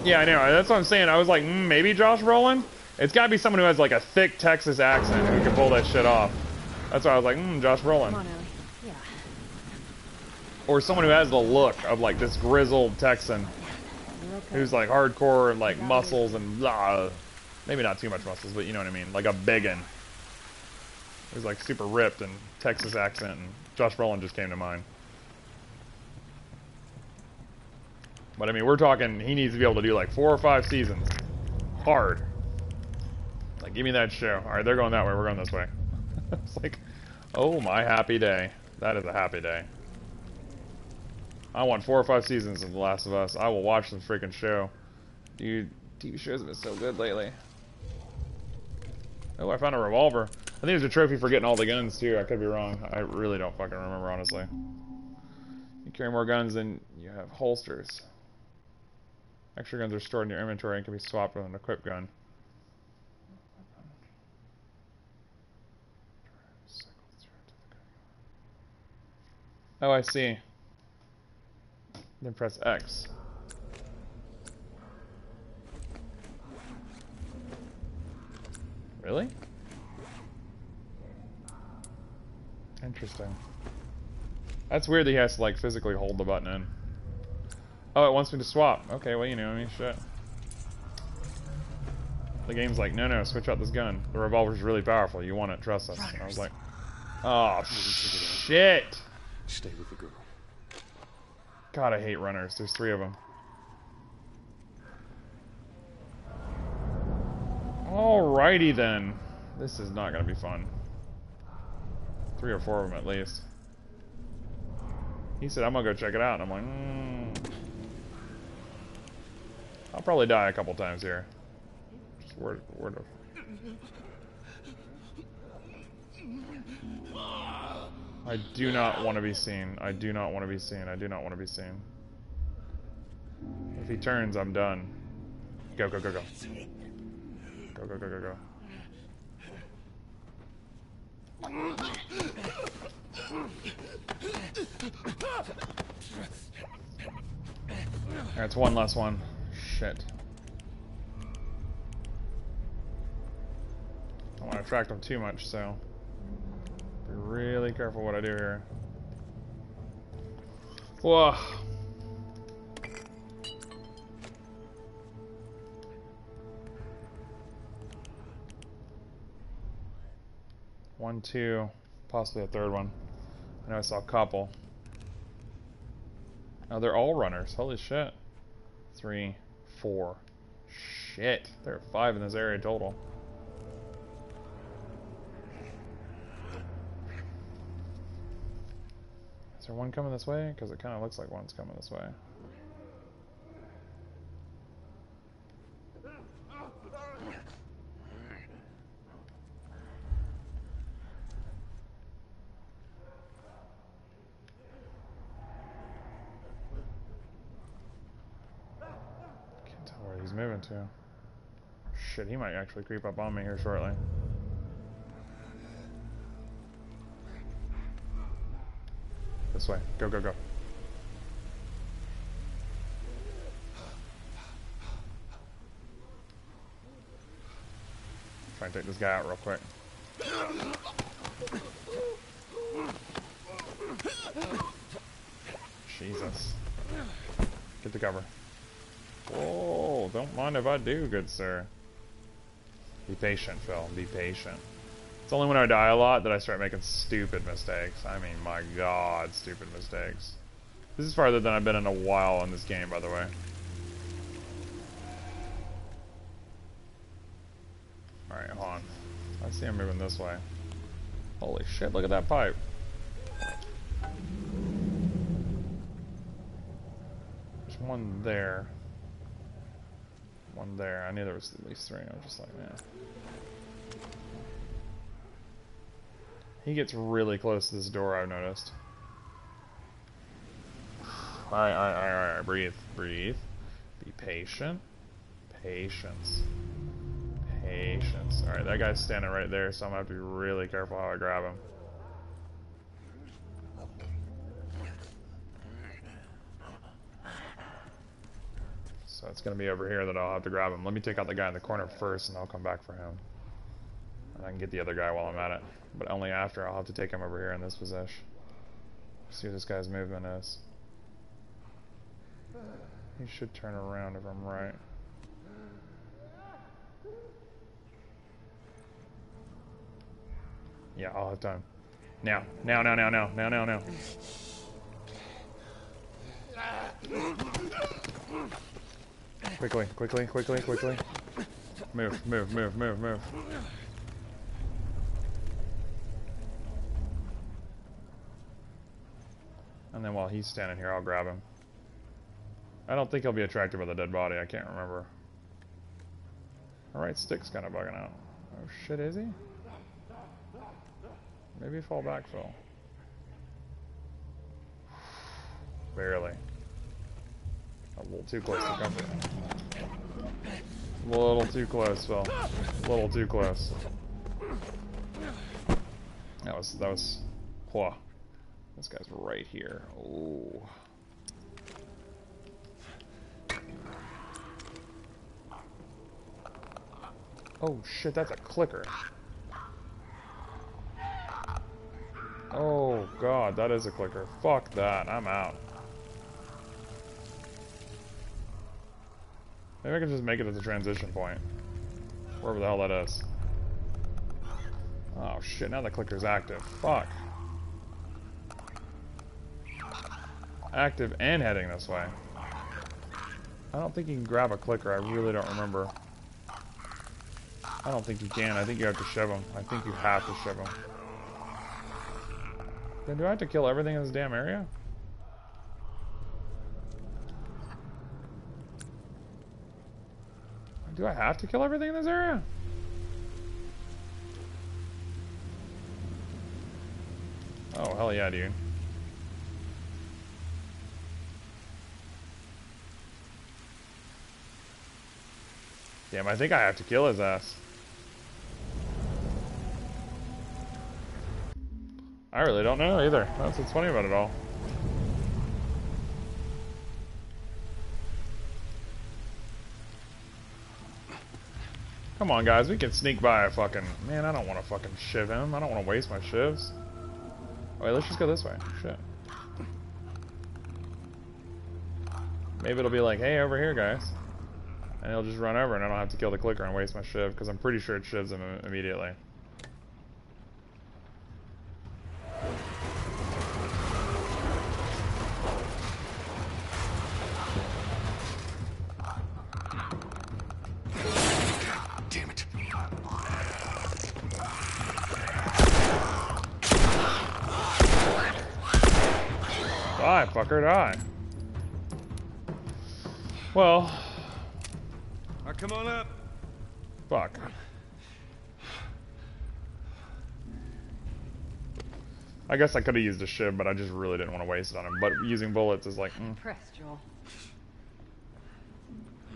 Speaker 3: Yeah, I know. That's what I'm saying. I was like, mm, maybe Josh Brolin? It's gotta be someone who has like a thick Texas accent who can pull that shit off. That's why I was like, mm, Josh Brolin.
Speaker 1: on. Yeah.
Speaker 3: Or someone who has the look of like this grizzled Texan
Speaker 1: okay.
Speaker 3: who's like hardcore and like muscles and blah. Maybe not too much muscles, but you know what I mean. Like a biggin. Who's like super ripped and Texas accent and Josh Brolin just came to mind. But I mean, we're talking, he needs to be able to do like four or five seasons. Hard. Like, give me that show. Alright, they're going that way, we're going this way. [LAUGHS] it's like, oh my happy day. That is a happy day. I want four or five seasons of The Last of Us. I will watch the freaking show. Dude, TV shows have been so good lately. Oh, I found a revolver. I think it's a trophy for getting all the guns, too. I could be wrong. I really don't fucking remember, honestly. You carry more guns than you have holsters. Extra guns are stored in your inventory and can be swapped with an equipped gun. Oh, I see. Then press X. Really? Interesting. That's weird that he has to like physically hold the button in. Oh, it wants me to swap. Okay, well you know, I mean shit. The game's like, no no, switch out this gun. The revolver's really powerful. You want it, trust us. And I was like, Oh shit!
Speaker 2: Stay with the girl.
Speaker 3: God, I hate runners. There's three of them. Alrighty then. This is not gonna be fun. Three or four of them at least. He said, I'm gonna go check it out. And I'm like, mm. I'll probably die a couple times here. Just word, word of. I do not want to be seen. I do not want to be seen. I do not want to be seen. If he turns, I'm done. Go, go, go, go. Go, go, go, go, go. That's one less one. Shit. I don't want to attract them too much, so really careful what I do here. Whoa. One, two, possibly a third one. I know I saw a couple. Oh, they're all runners. Holy shit. Three, four. Shit. There are five in this area total. There one coming this way? Because it kind of looks like one's coming this way. Can't tell where he's moving to. Shit, he might actually creep up on me here shortly. This way. Go, go, go. Try and take this guy out real quick. Jesus. Get the cover. Whoa, don't mind if I do, good sir. Be patient, Phil. Be patient. It's only when I die a lot that I start making stupid mistakes. I mean, my god, stupid mistakes. This is farther than I've been in a while in this game, by the way. Alright, hold on. I see him moving this way. Holy shit, look at that pipe. There's one there. One there. I knew there was at least three. I was just like, man. He gets really close to this door, I've noticed. Alright, alright, alright, alright. Breathe, breathe. Be patient. Patience. Patience. Alright, that guy's standing right there, so I'm gonna have to be really careful how I grab him. So it's gonna be over here that I'll have to grab him. Let me take out the guy in the corner first, and I'll come back for him. I can get the other guy while I'm at it. But only after I'll have to take him over here in this position. See what this guy's movement is. He should turn around if I'm right. Yeah, I'll have time. Now, now, now, now, now, now, now, now. Quickly, quickly, quickly, quickly. Move, move, move, move, move. And then while he's standing here, I'll grab him. I don't think he'll be attracted by the dead body. I can't remember. Alright, stick's kind of bugging out. Oh shit, is he? Maybe fall back, Phil. Barely. A little too close to comfort. A little too close, Phil. A little too close. That was, that was, whoa. This guy's right here. Oh. Oh shit, that's a clicker. Oh god, that is a clicker. Fuck that, I'm out. Maybe I can just make it as a transition point. Wherever the hell that is. Oh shit, now the clicker's active. Fuck. Active and heading this way. I don't think you can grab a clicker, I really don't remember. I don't think you can, I think you have to shove them. I think you have to shove them. Then do I have to kill everything in this damn area? Do I have to kill everything in this area? Oh, hell yeah, dude. Damn, I think I have to kill his ass. I really don't know either. That's what's funny about it all. Come on, guys, we can sneak by a fucking... Man, I don't want to fucking shiv him. I don't want to waste my shivs. Wait, let's just go this way. Shit. Maybe it'll be like, hey, over here, guys. And he'll just run over and I don't have to kill the clicker and waste my shiv, because I'm pretty sure it shivs him immediately.
Speaker 2: Damn it.
Speaker 3: Die, fucker, die. Well,
Speaker 5: Now come on up.
Speaker 3: fuck. I guess I could have used a shiv, but I just really didn't want to waste it on him. But using bullets is like, mm.
Speaker 4: Press, Joel.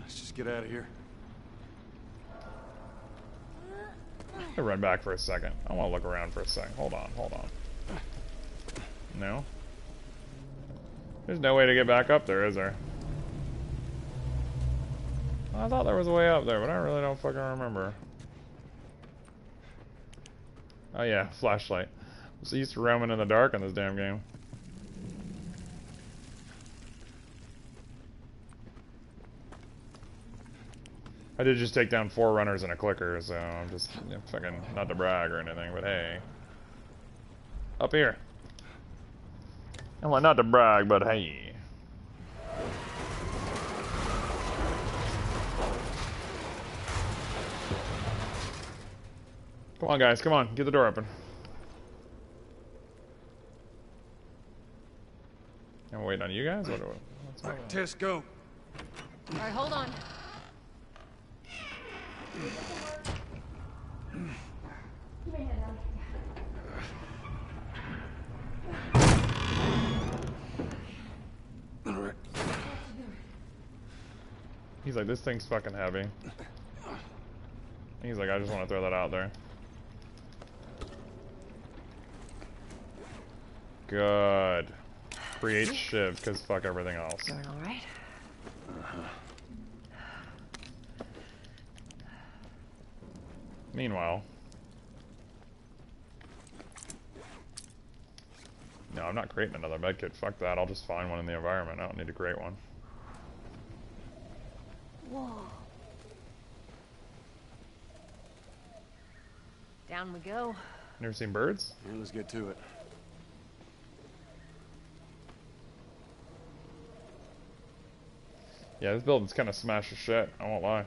Speaker 5: Let's just get out of here.
Speaker 3: I run back for a second. I want to look around for a second. Hold on, hold on. No? There's no way to get back up there, is there? I thought there was a way up there, but I really don't fucking remember. Oh yeah, flashlight. So used to roaming in the dark in this damn game. I did just take down four runners and a clicker, so I'm just fucking not to brag or anything, but hey. Up here. I'm not to brag, but hey. Come on, guys, come on, get the door open. I'm waiting on you guys. What, what, what's going on?
Speaker 5: Tess, go.
Speaker 6: All right, hold on.
Speaker 5: All right.
Speaker 3: He's like, this thing's fucking heavy. He's like, I just want to throw that out there. Good. Create shiv, because fuck everything else.
Speaker 4: Going all right?
Speaker 3: Meanwhile. No, I'm not creating another medkit. Fuck that. I'll just find one in the environment. I don't need to create one.
Speaker 1: Whoa.
Speaker 6: Down we go.
Speaker 3: Never seen birds?
Speaker 5: Yeah, let's get to it.
Speaker 3: Yeah, this building's kind of smashed as shit. I won't lie.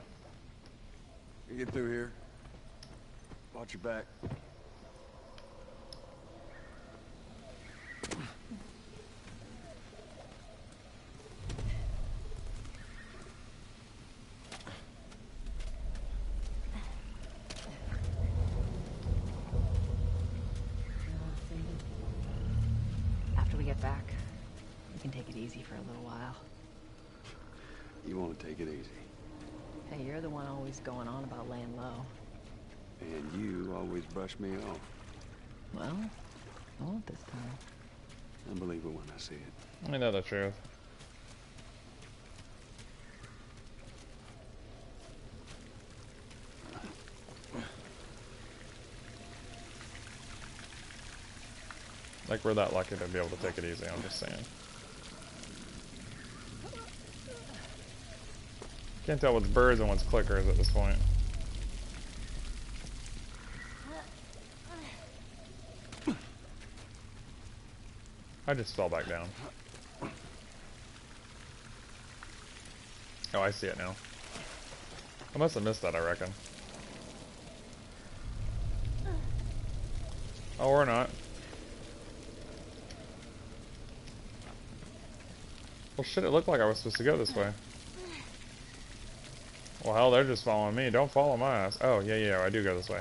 Speaker 5: You get through here. Watch your back.
Speaker 4: After we get back, we can take it easy for a little while.
Speaker 5: You want to take it easy.
Speaker 4: Hey, you're the one always going on about laying low.
Speaker 5: And you always brush me off.
Speaker 4: Well, I won't this time.
Speaker 5: I believe it when I see it.
Speaker 3: I know the truth. Like, we're that lucky to be able to take it easy, I'm just saying. Can't tell what's birds and what's clickers at this point. I just fell back down. Oh, I see it now. I must have missed that, I reckon. Oh, or not. Well, shit, it looked like I was supposed to go this way. Well, hell, they're just following me. Don't follow my ass. Oh, yeah, yeah, I do go this way.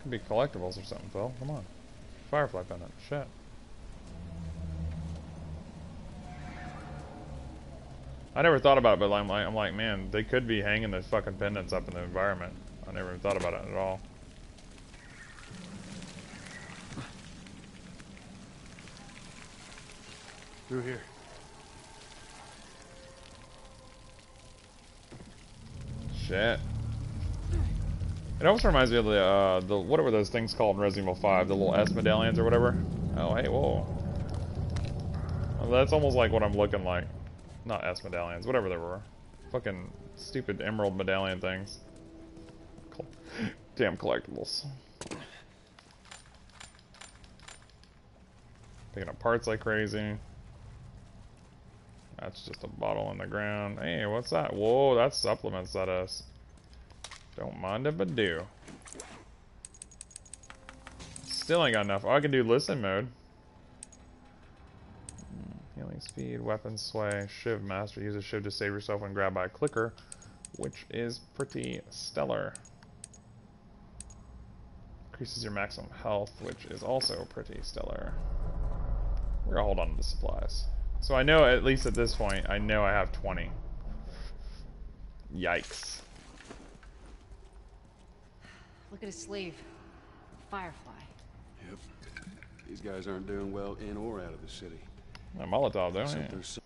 Speaker 3: Could be collectibles or something, Phil. Come on. Firefly pendant. Shit. I never thought about it, but I'm like, I'm like, man, they could be hanging the fucking pendants up in the environment. I never even thought about it at all.
Speaker 2: Through here.
Speaker 3: Shit. It almost reminds me of the, uh, the, what were those things called in Resident Evil 5? The little S medallions or whatever? Oh, hey, whoa. Well, that's almost like what I'm looking like. Not S medallions, whatever they were. Fucking stupid emerald medallion things. Damn collectibles. Picking up parts like crazy. That's just a bottle on the ground. Hey, what's that? Whoa, that's supplements, that is. Don't mind if I do. Still ain't got enough. Oh, I can do listen mode. Healing speed, weapon sway, shiv master. Use a shiv to save yourself when grabbed by a clicker, which is pretty stellar. Increases your maximum health, which is also pretty stellar. We're gonna hold on to the supplies. So I know, at least at this point, I know I have 20. Yikes.
Speaker 4: Look at his sleeve. Firefly.
Speaker 5: Yep. These guys aren't doing well in or out of the city.
Speaker 3: A Molotov, though.
Speaker 5: Except
Speaker 3: Yeah.
Speaker 5: there's some-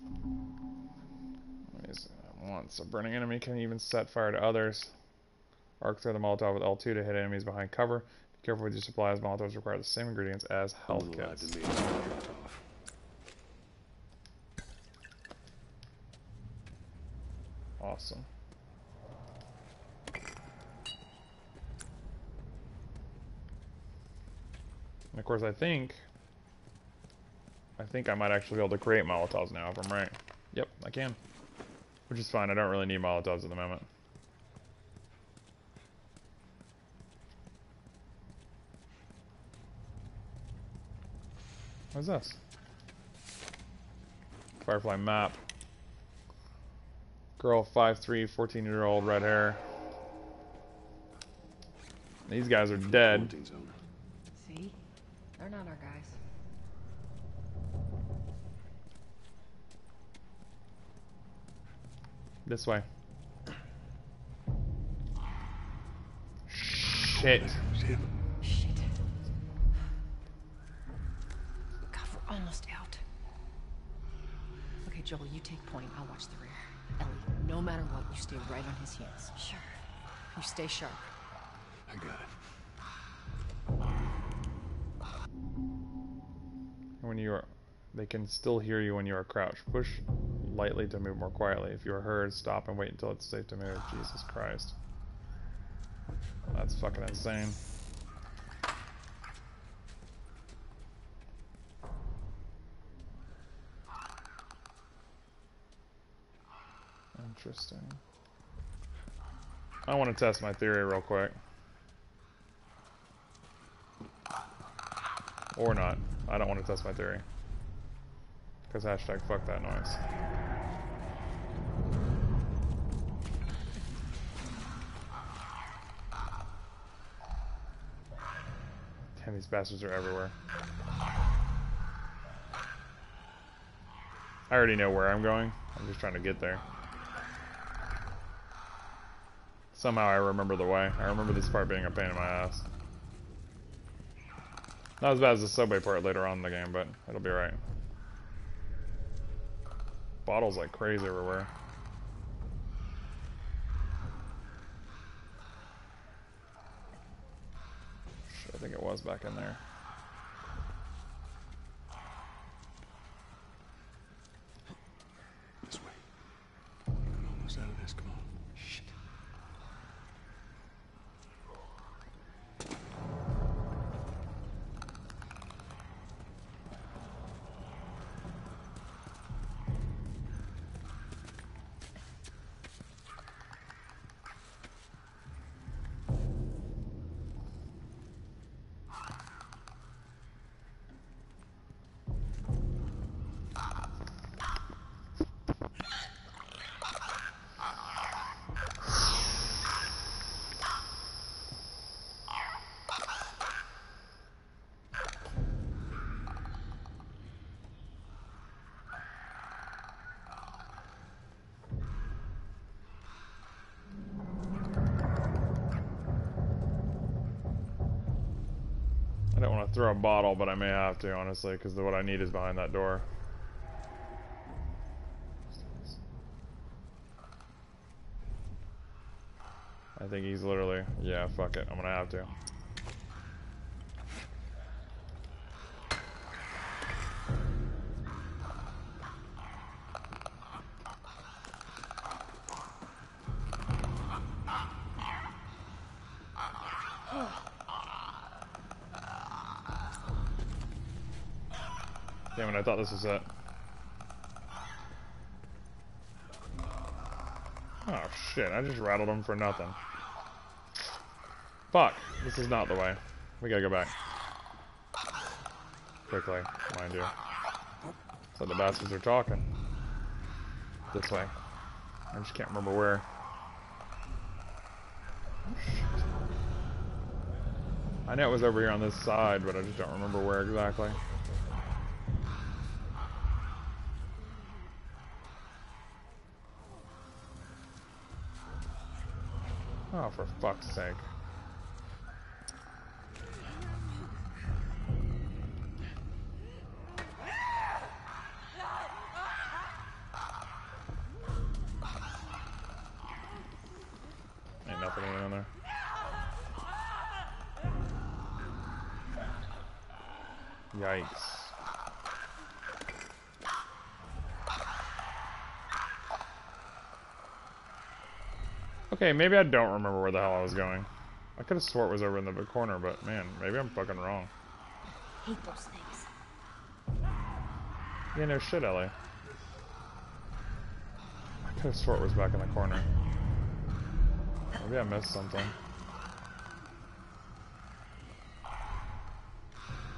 Speaker 3: Once a burning enemy can even set fire to others. Arc through the Molotov with L2 to hit enemies behind cover. Careful with your supplies. Molotovs require the same ingredients as health kits.
Speaker 5: to me about Molotov.
Speaker 3: Awesome. And of course, I think, I think I might actually be able to create Molotovs now, if I'm right. Yep, I can. Which is fine, I don't really need Molotovs at the moment. What's this? Firefly map. Girl, 5'3", 14 year old, red hair. These guys are dead.
Speaker 4: See? They're not our guys.
Speaker 3: This way. Shit.
Speaker 4: Shit. God, we're almost out. Okay, Joel, you take point. I'll watch the rear. Ellie, no matter what, you stay right on his heels. Sure. You stay sharp.
Speaker 5: I got it.
Speaker 3: When you are, they can still hear you when you are crouched. Push lightly to move more quietly. If you are heard, stop and wait until it's safe to move. Jesus Christ. That's fucking insane. Interesting. I want to test my theory real quick. Or not. I don't want to test my theory. Because hashtag fuck that noise. Damn, these bastards are everywhere. I already know where I'm going. I'm just trying to get there. Somehow I remember the way. I remember this part being a pain in my ass. Not as bad as the subway part later on in the game, but it'll be right. bottles like crazy everywhere. I think it was back in there. Throw a bottle, but I may have to, honestly, because what I need is behind that door. I think he's literally, yeah, fuck it, I'm gonna have to. Thought this was it. Oh shit, I just rattled him for nothing. Fuck, this is not the way. We gotta go back. Quickly, mind you. So the bastards are talking. This way. I just can't remember where. I know it was over here on this side, but I just don't remember where exactly. Fuck's sake. Ain't nothing in there. Yikes. Okay, maybe I don't remember where the hell I was going. I could have swore it was over in the corner, but man, maybe I'm fucking wrong.
Speaker 1: Hate those things.
Speaker 3: Yeah, no shit, Ellie. I could have swore it was back in the corner. Maybe I missed something.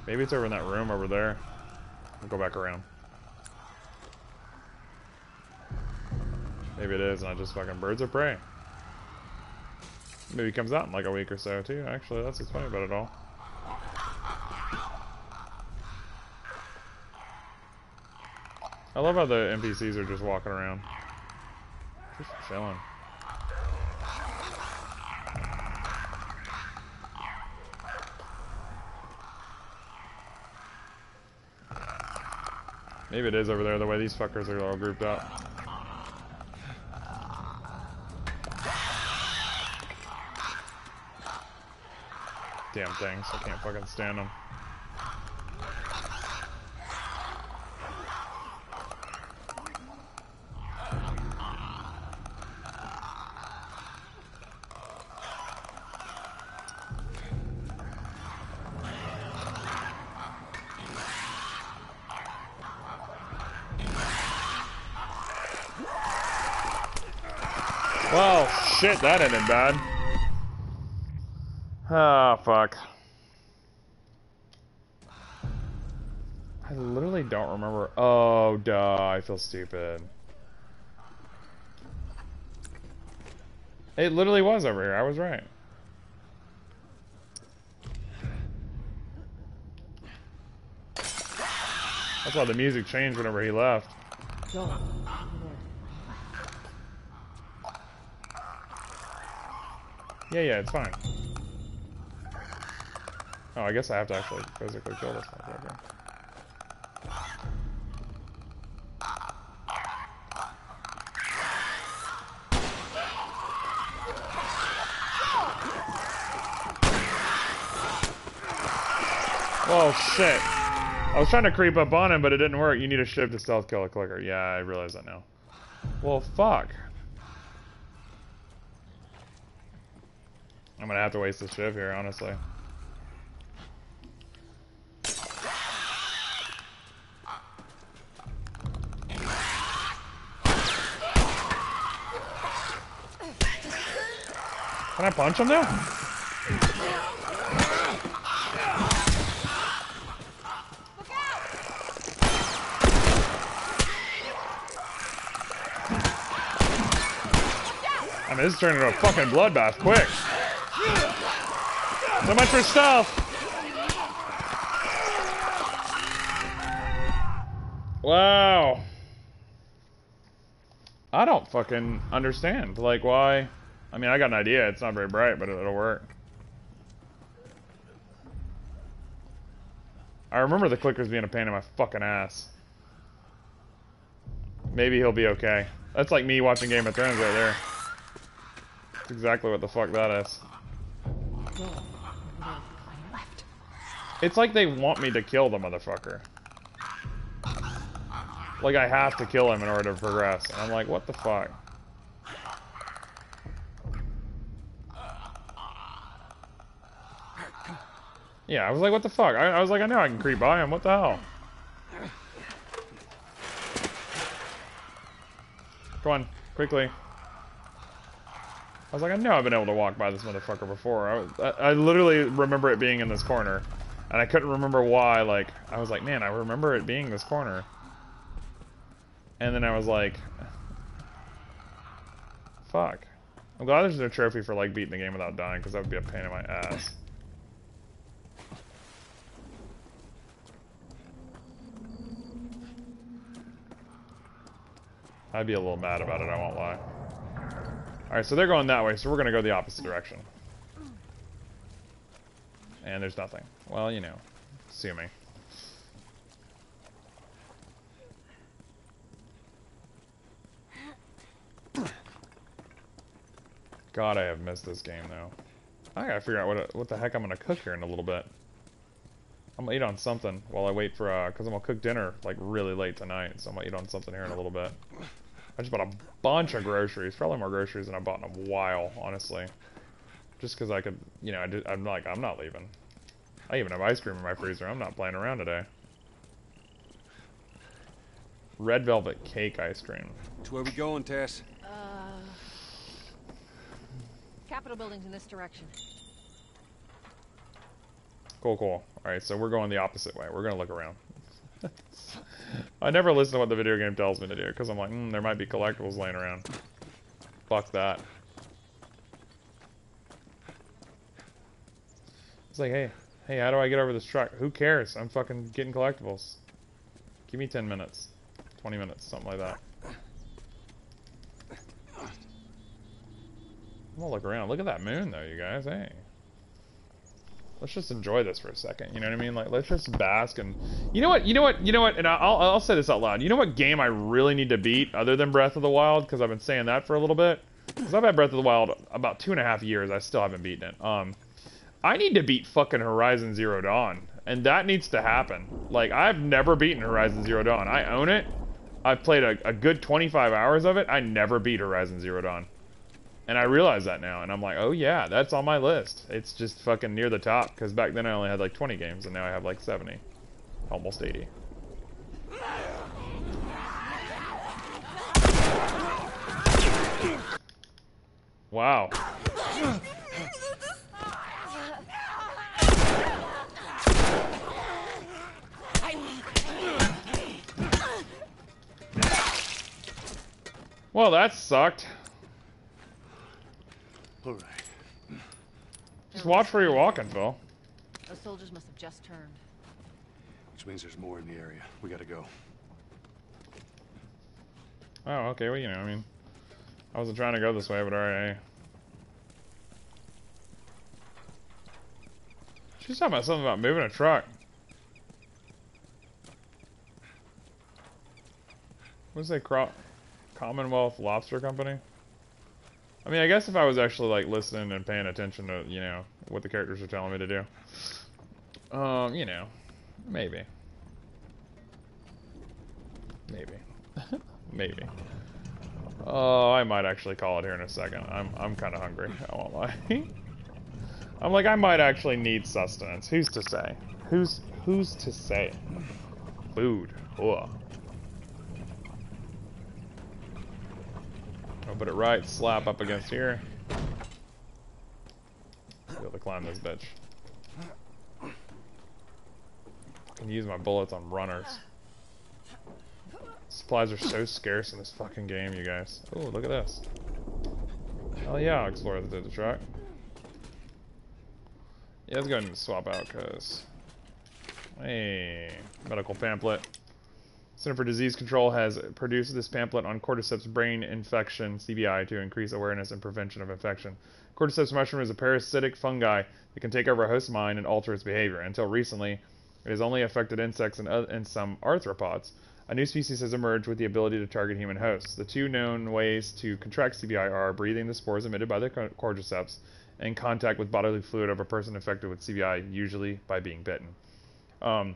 Speaker 3: Maybe it's over in that room over there. We'll go back around. Maybe it is, and I just fucking birds of prey. Maybe comes out in like a week or so too. Actually, that's what's funny about it all. I love how the NPCs are just walking around. Just chilling. Maybe it is over there, the way these fuckers are all grouped up. Damn things, I can't fucking stand them. Well, shit, that ended bad. Ah, fuck. I literally don't remember. Oh, duh, I feel stupid. It literally was over here, I was right. That's why the music changed whenever he left. Yeah, yeah, it's fine. Oh, I guess I have to actually physically kill this motherfucker. Oh shit. I was trying to creep up on him, but it didn't work. You need a shiv to stealth kill a clicker. Yeah, I realize that now. Well, fuck. I'm gonna have to waste the shiv here, honestly. Can I punch him now? Mean, this is turning into a fucking bloodbath, quick. So much for stealth. Wow. I don't fucking understand. Like, why? I mean, I got an idea. It's not very bright, but it'll work. I remember the clickers being a pain in my fucking ass. Maybe he'll be okay. That's like me watching Game of Thrones right there. That's exactly what the fuck that is. It's like they want me to kill the motherfucker. Like I have to kill him in order to progress. And I'm like, what the fuck? Yeah, I was like, what the fuck? I, I was like, I know I can creep by him. What the hell? Come on, quickly. I was like, I know I've been able to walk by this motherfucker before. I, I, I literally remember it being in this corner. And I couldn't remember why, like, I was like, man, I remember it being this corner. And then I was like, fuck. I'm glad there's no trophy for, like, beating the game without dying, because that would be a pain in my ass. I'd be a little mad about it, I won't lie. Alright, so they're going that way, so we're gonna go the opposite direction. And there's nothing. Well, you know, assuming. God, I have missed this game, though. I gotta figure out what, what the heck I'm gonna cook here in a little bit. I'm gonna eat on something while I wait for, uh, cause I'm gonna cook dinner, like, really late tonight, so I'm gonna eat on something here in a little bit. I just bought a bunch of groceries, probably more groceries than I bought in a while, honestly. Just because I could, you know, I am like, I'm not leaving. I even have ice cream in my freezer. I'm not playing around today. Red velvet cake ice cream.
Speaker 5: Which way we going, Tess?
Speaker 1: Uh, Capitol building's in this direction.
Speaker 3: Cool, cool. Alright, so we're going the opposite way. We're gonna look around. [LAUGHS] I never listen to what the video game tells me to do, because I'm like, mm, there might be collectibles laying around. Fuck that. It's like, hey, hey, how do I get over this truck? Who cares? I'm fucking getting collectibles. Give me 10 minutes. 20 minutes, something like that. I'm gonna look around. Look at that moon, though, you guys. Hey let's just enjoy this for a second. You know what I mean? Like, let's just bask and, you know what? You know what? You know what? And I'll I'll say this out loud. You know what game I really need to beat other than Breath of the Wild? Because I've been saying that for a little bit. Because I've had Breath of the Wild about two and a half years. I still haven't beaten it. Um, I need to beat fucking Horizon Zero Dawn, and that needs to happen. Like, I've never beaten Horizon Zero Dawn. I own it. I've played a, a good 25 hours of it. I never beat Horizon Zero Dawn. And I realize that now, and I'm like, oh yeah, that's on my list. It's just fucking near the top, because back then I only had like 20 games, and now I have like 70. Almost 80. Wow. Well, that sucked.
Speaker 2: All right.
Speaker 3: Just watch where you're walking, Phil.
Speaker 1: Those soldiers must have just turned.
Speaker 2: Which means there's more in the area. We gotta go.
Speaker 3: Oh, okay, well, you know, I mean, I wasn't trying to go this way, but alright. She's talking about something about moving a truck. What's that, Cro Commonwealth Lobster Company? I mean, I guess if I was actually, like, listening and paying attention to, you know, what the characters are telling me to do. Um, you know, maybe. Maybe. [LAUGHS] maybe. Oh, I might actually call it here in a second. I'm I'm kind of hungry. I won't lie. [LAUGHS] I'm like I might actually need sustenance. Who's to say? Who's who's to say? Food. Ugh. I'll put it right slap up against here. Be able to climb this bitch. I can use my bullets on runners. Supplies are so scarce in this fucking game, you guys. Oh, look at this. Oh yeah, I'll explore the, the track. Yeah, let's go ahead and swap out, because... Hey, medical pamphlet. Center for Disease Control has produced this pamphlet on cordyceps brain infection, CBI, to increase awareness and prevention of infection. Cordyceps mushroom is a parasitic fungi that can take over a host mind and alter its behavior. Until recently, it has only affected insects and, and some arthropods. A new species has emerged with the ability to target human hosts. The two known ways to contract CBI are breathing the spores emitted by the cordyceps and contact with bodily fluid of a person infected with CBI, usually by being bitten. Um,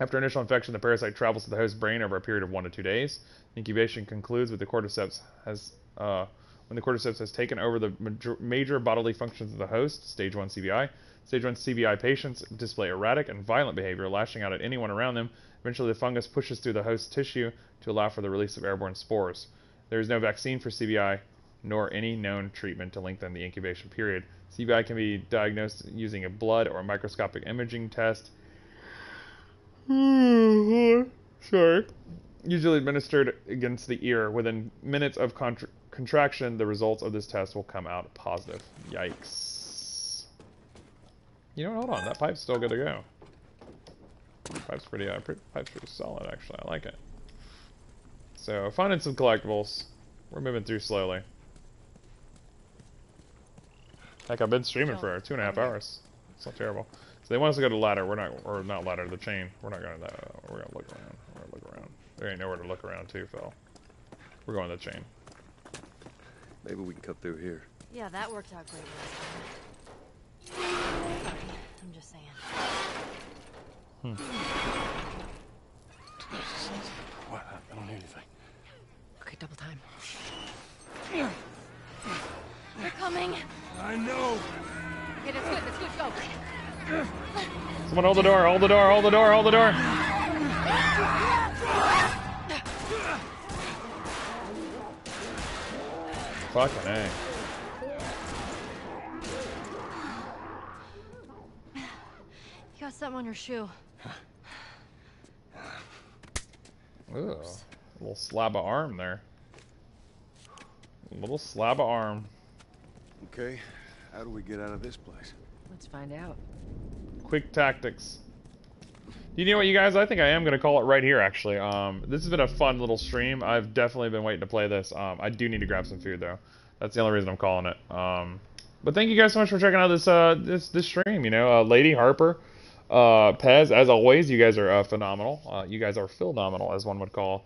Speaker 3: after initial infection, the parasite travels to the host brain over a period of one to two days. Incubation concludes with the cordyceps has uh, when the cordyceps has taken over the major, major bodily functions of the host. Stage one CBI. Stage one CBI patients display erratic and violent behavior, lashing out at anyone around them. Eventually, the fungus pushes through the host tissue to allow for the release of airborne spores. There is no vaccine for CBI, nor any known treatment to lengthen the incubation period. CBI can be diagnosed using a blood or microscopic imaging test Sorry. Usually administered against the ear. Within minutes of contra contraction, the results of this test will come out positive. Yikes. You know, what? hold on. That pipe's still good to go. Pipe's pretty, uh, pretty, pipe's pretty solid, actually. I like it. So, finding some collectibles. We're moving through slowly. Heck, I've been streaming for two and a half hours. It's not terrible. So they want us to go to the ladder. We're not, or not ladder, the chain. We're not going to that. We're going to look around. We're going to look around. There ain't nowhere to look around too, Phil. We're going to the chain.
Speaker 5: Maybe we can cut through here.
Speaker 1: Yeah, that worked out great last time. I'm just saying.
Speaker 2: Hmm. What? I don't hear anything.
Speaker 4: Okay, double time.
Speaker 1: They're coming.
Speaker 2: I know.
Speaker 6: Okay, that's good, that's good, go.
Speaker 3: Someone hold the door, hold the door, hold the door, hold the door. Fucking A.
Speaker 1: You got something on your shoe.
Speaker 3: Ooh, a little slab of arm there. A little slab of arm.
Speaker 5: Okay, how do we get out of this place?
Speaker 4: Let's find out.
Speaker 3: Quick tactics. You know what, you guys? I think I am going to call it right here, actually. Um, this has been a fun little stream. I've definitely been waiting to play this. Um, I do need to grab some food, though. That's the only reason I'm calling it. Um, but thank you guys so much for checking out this uh, this this stream. You know, uh, Lady Harper, uh, Pez, as always, you guys are uh, phenomenal. Uh, you guys are phenomenal, as one would call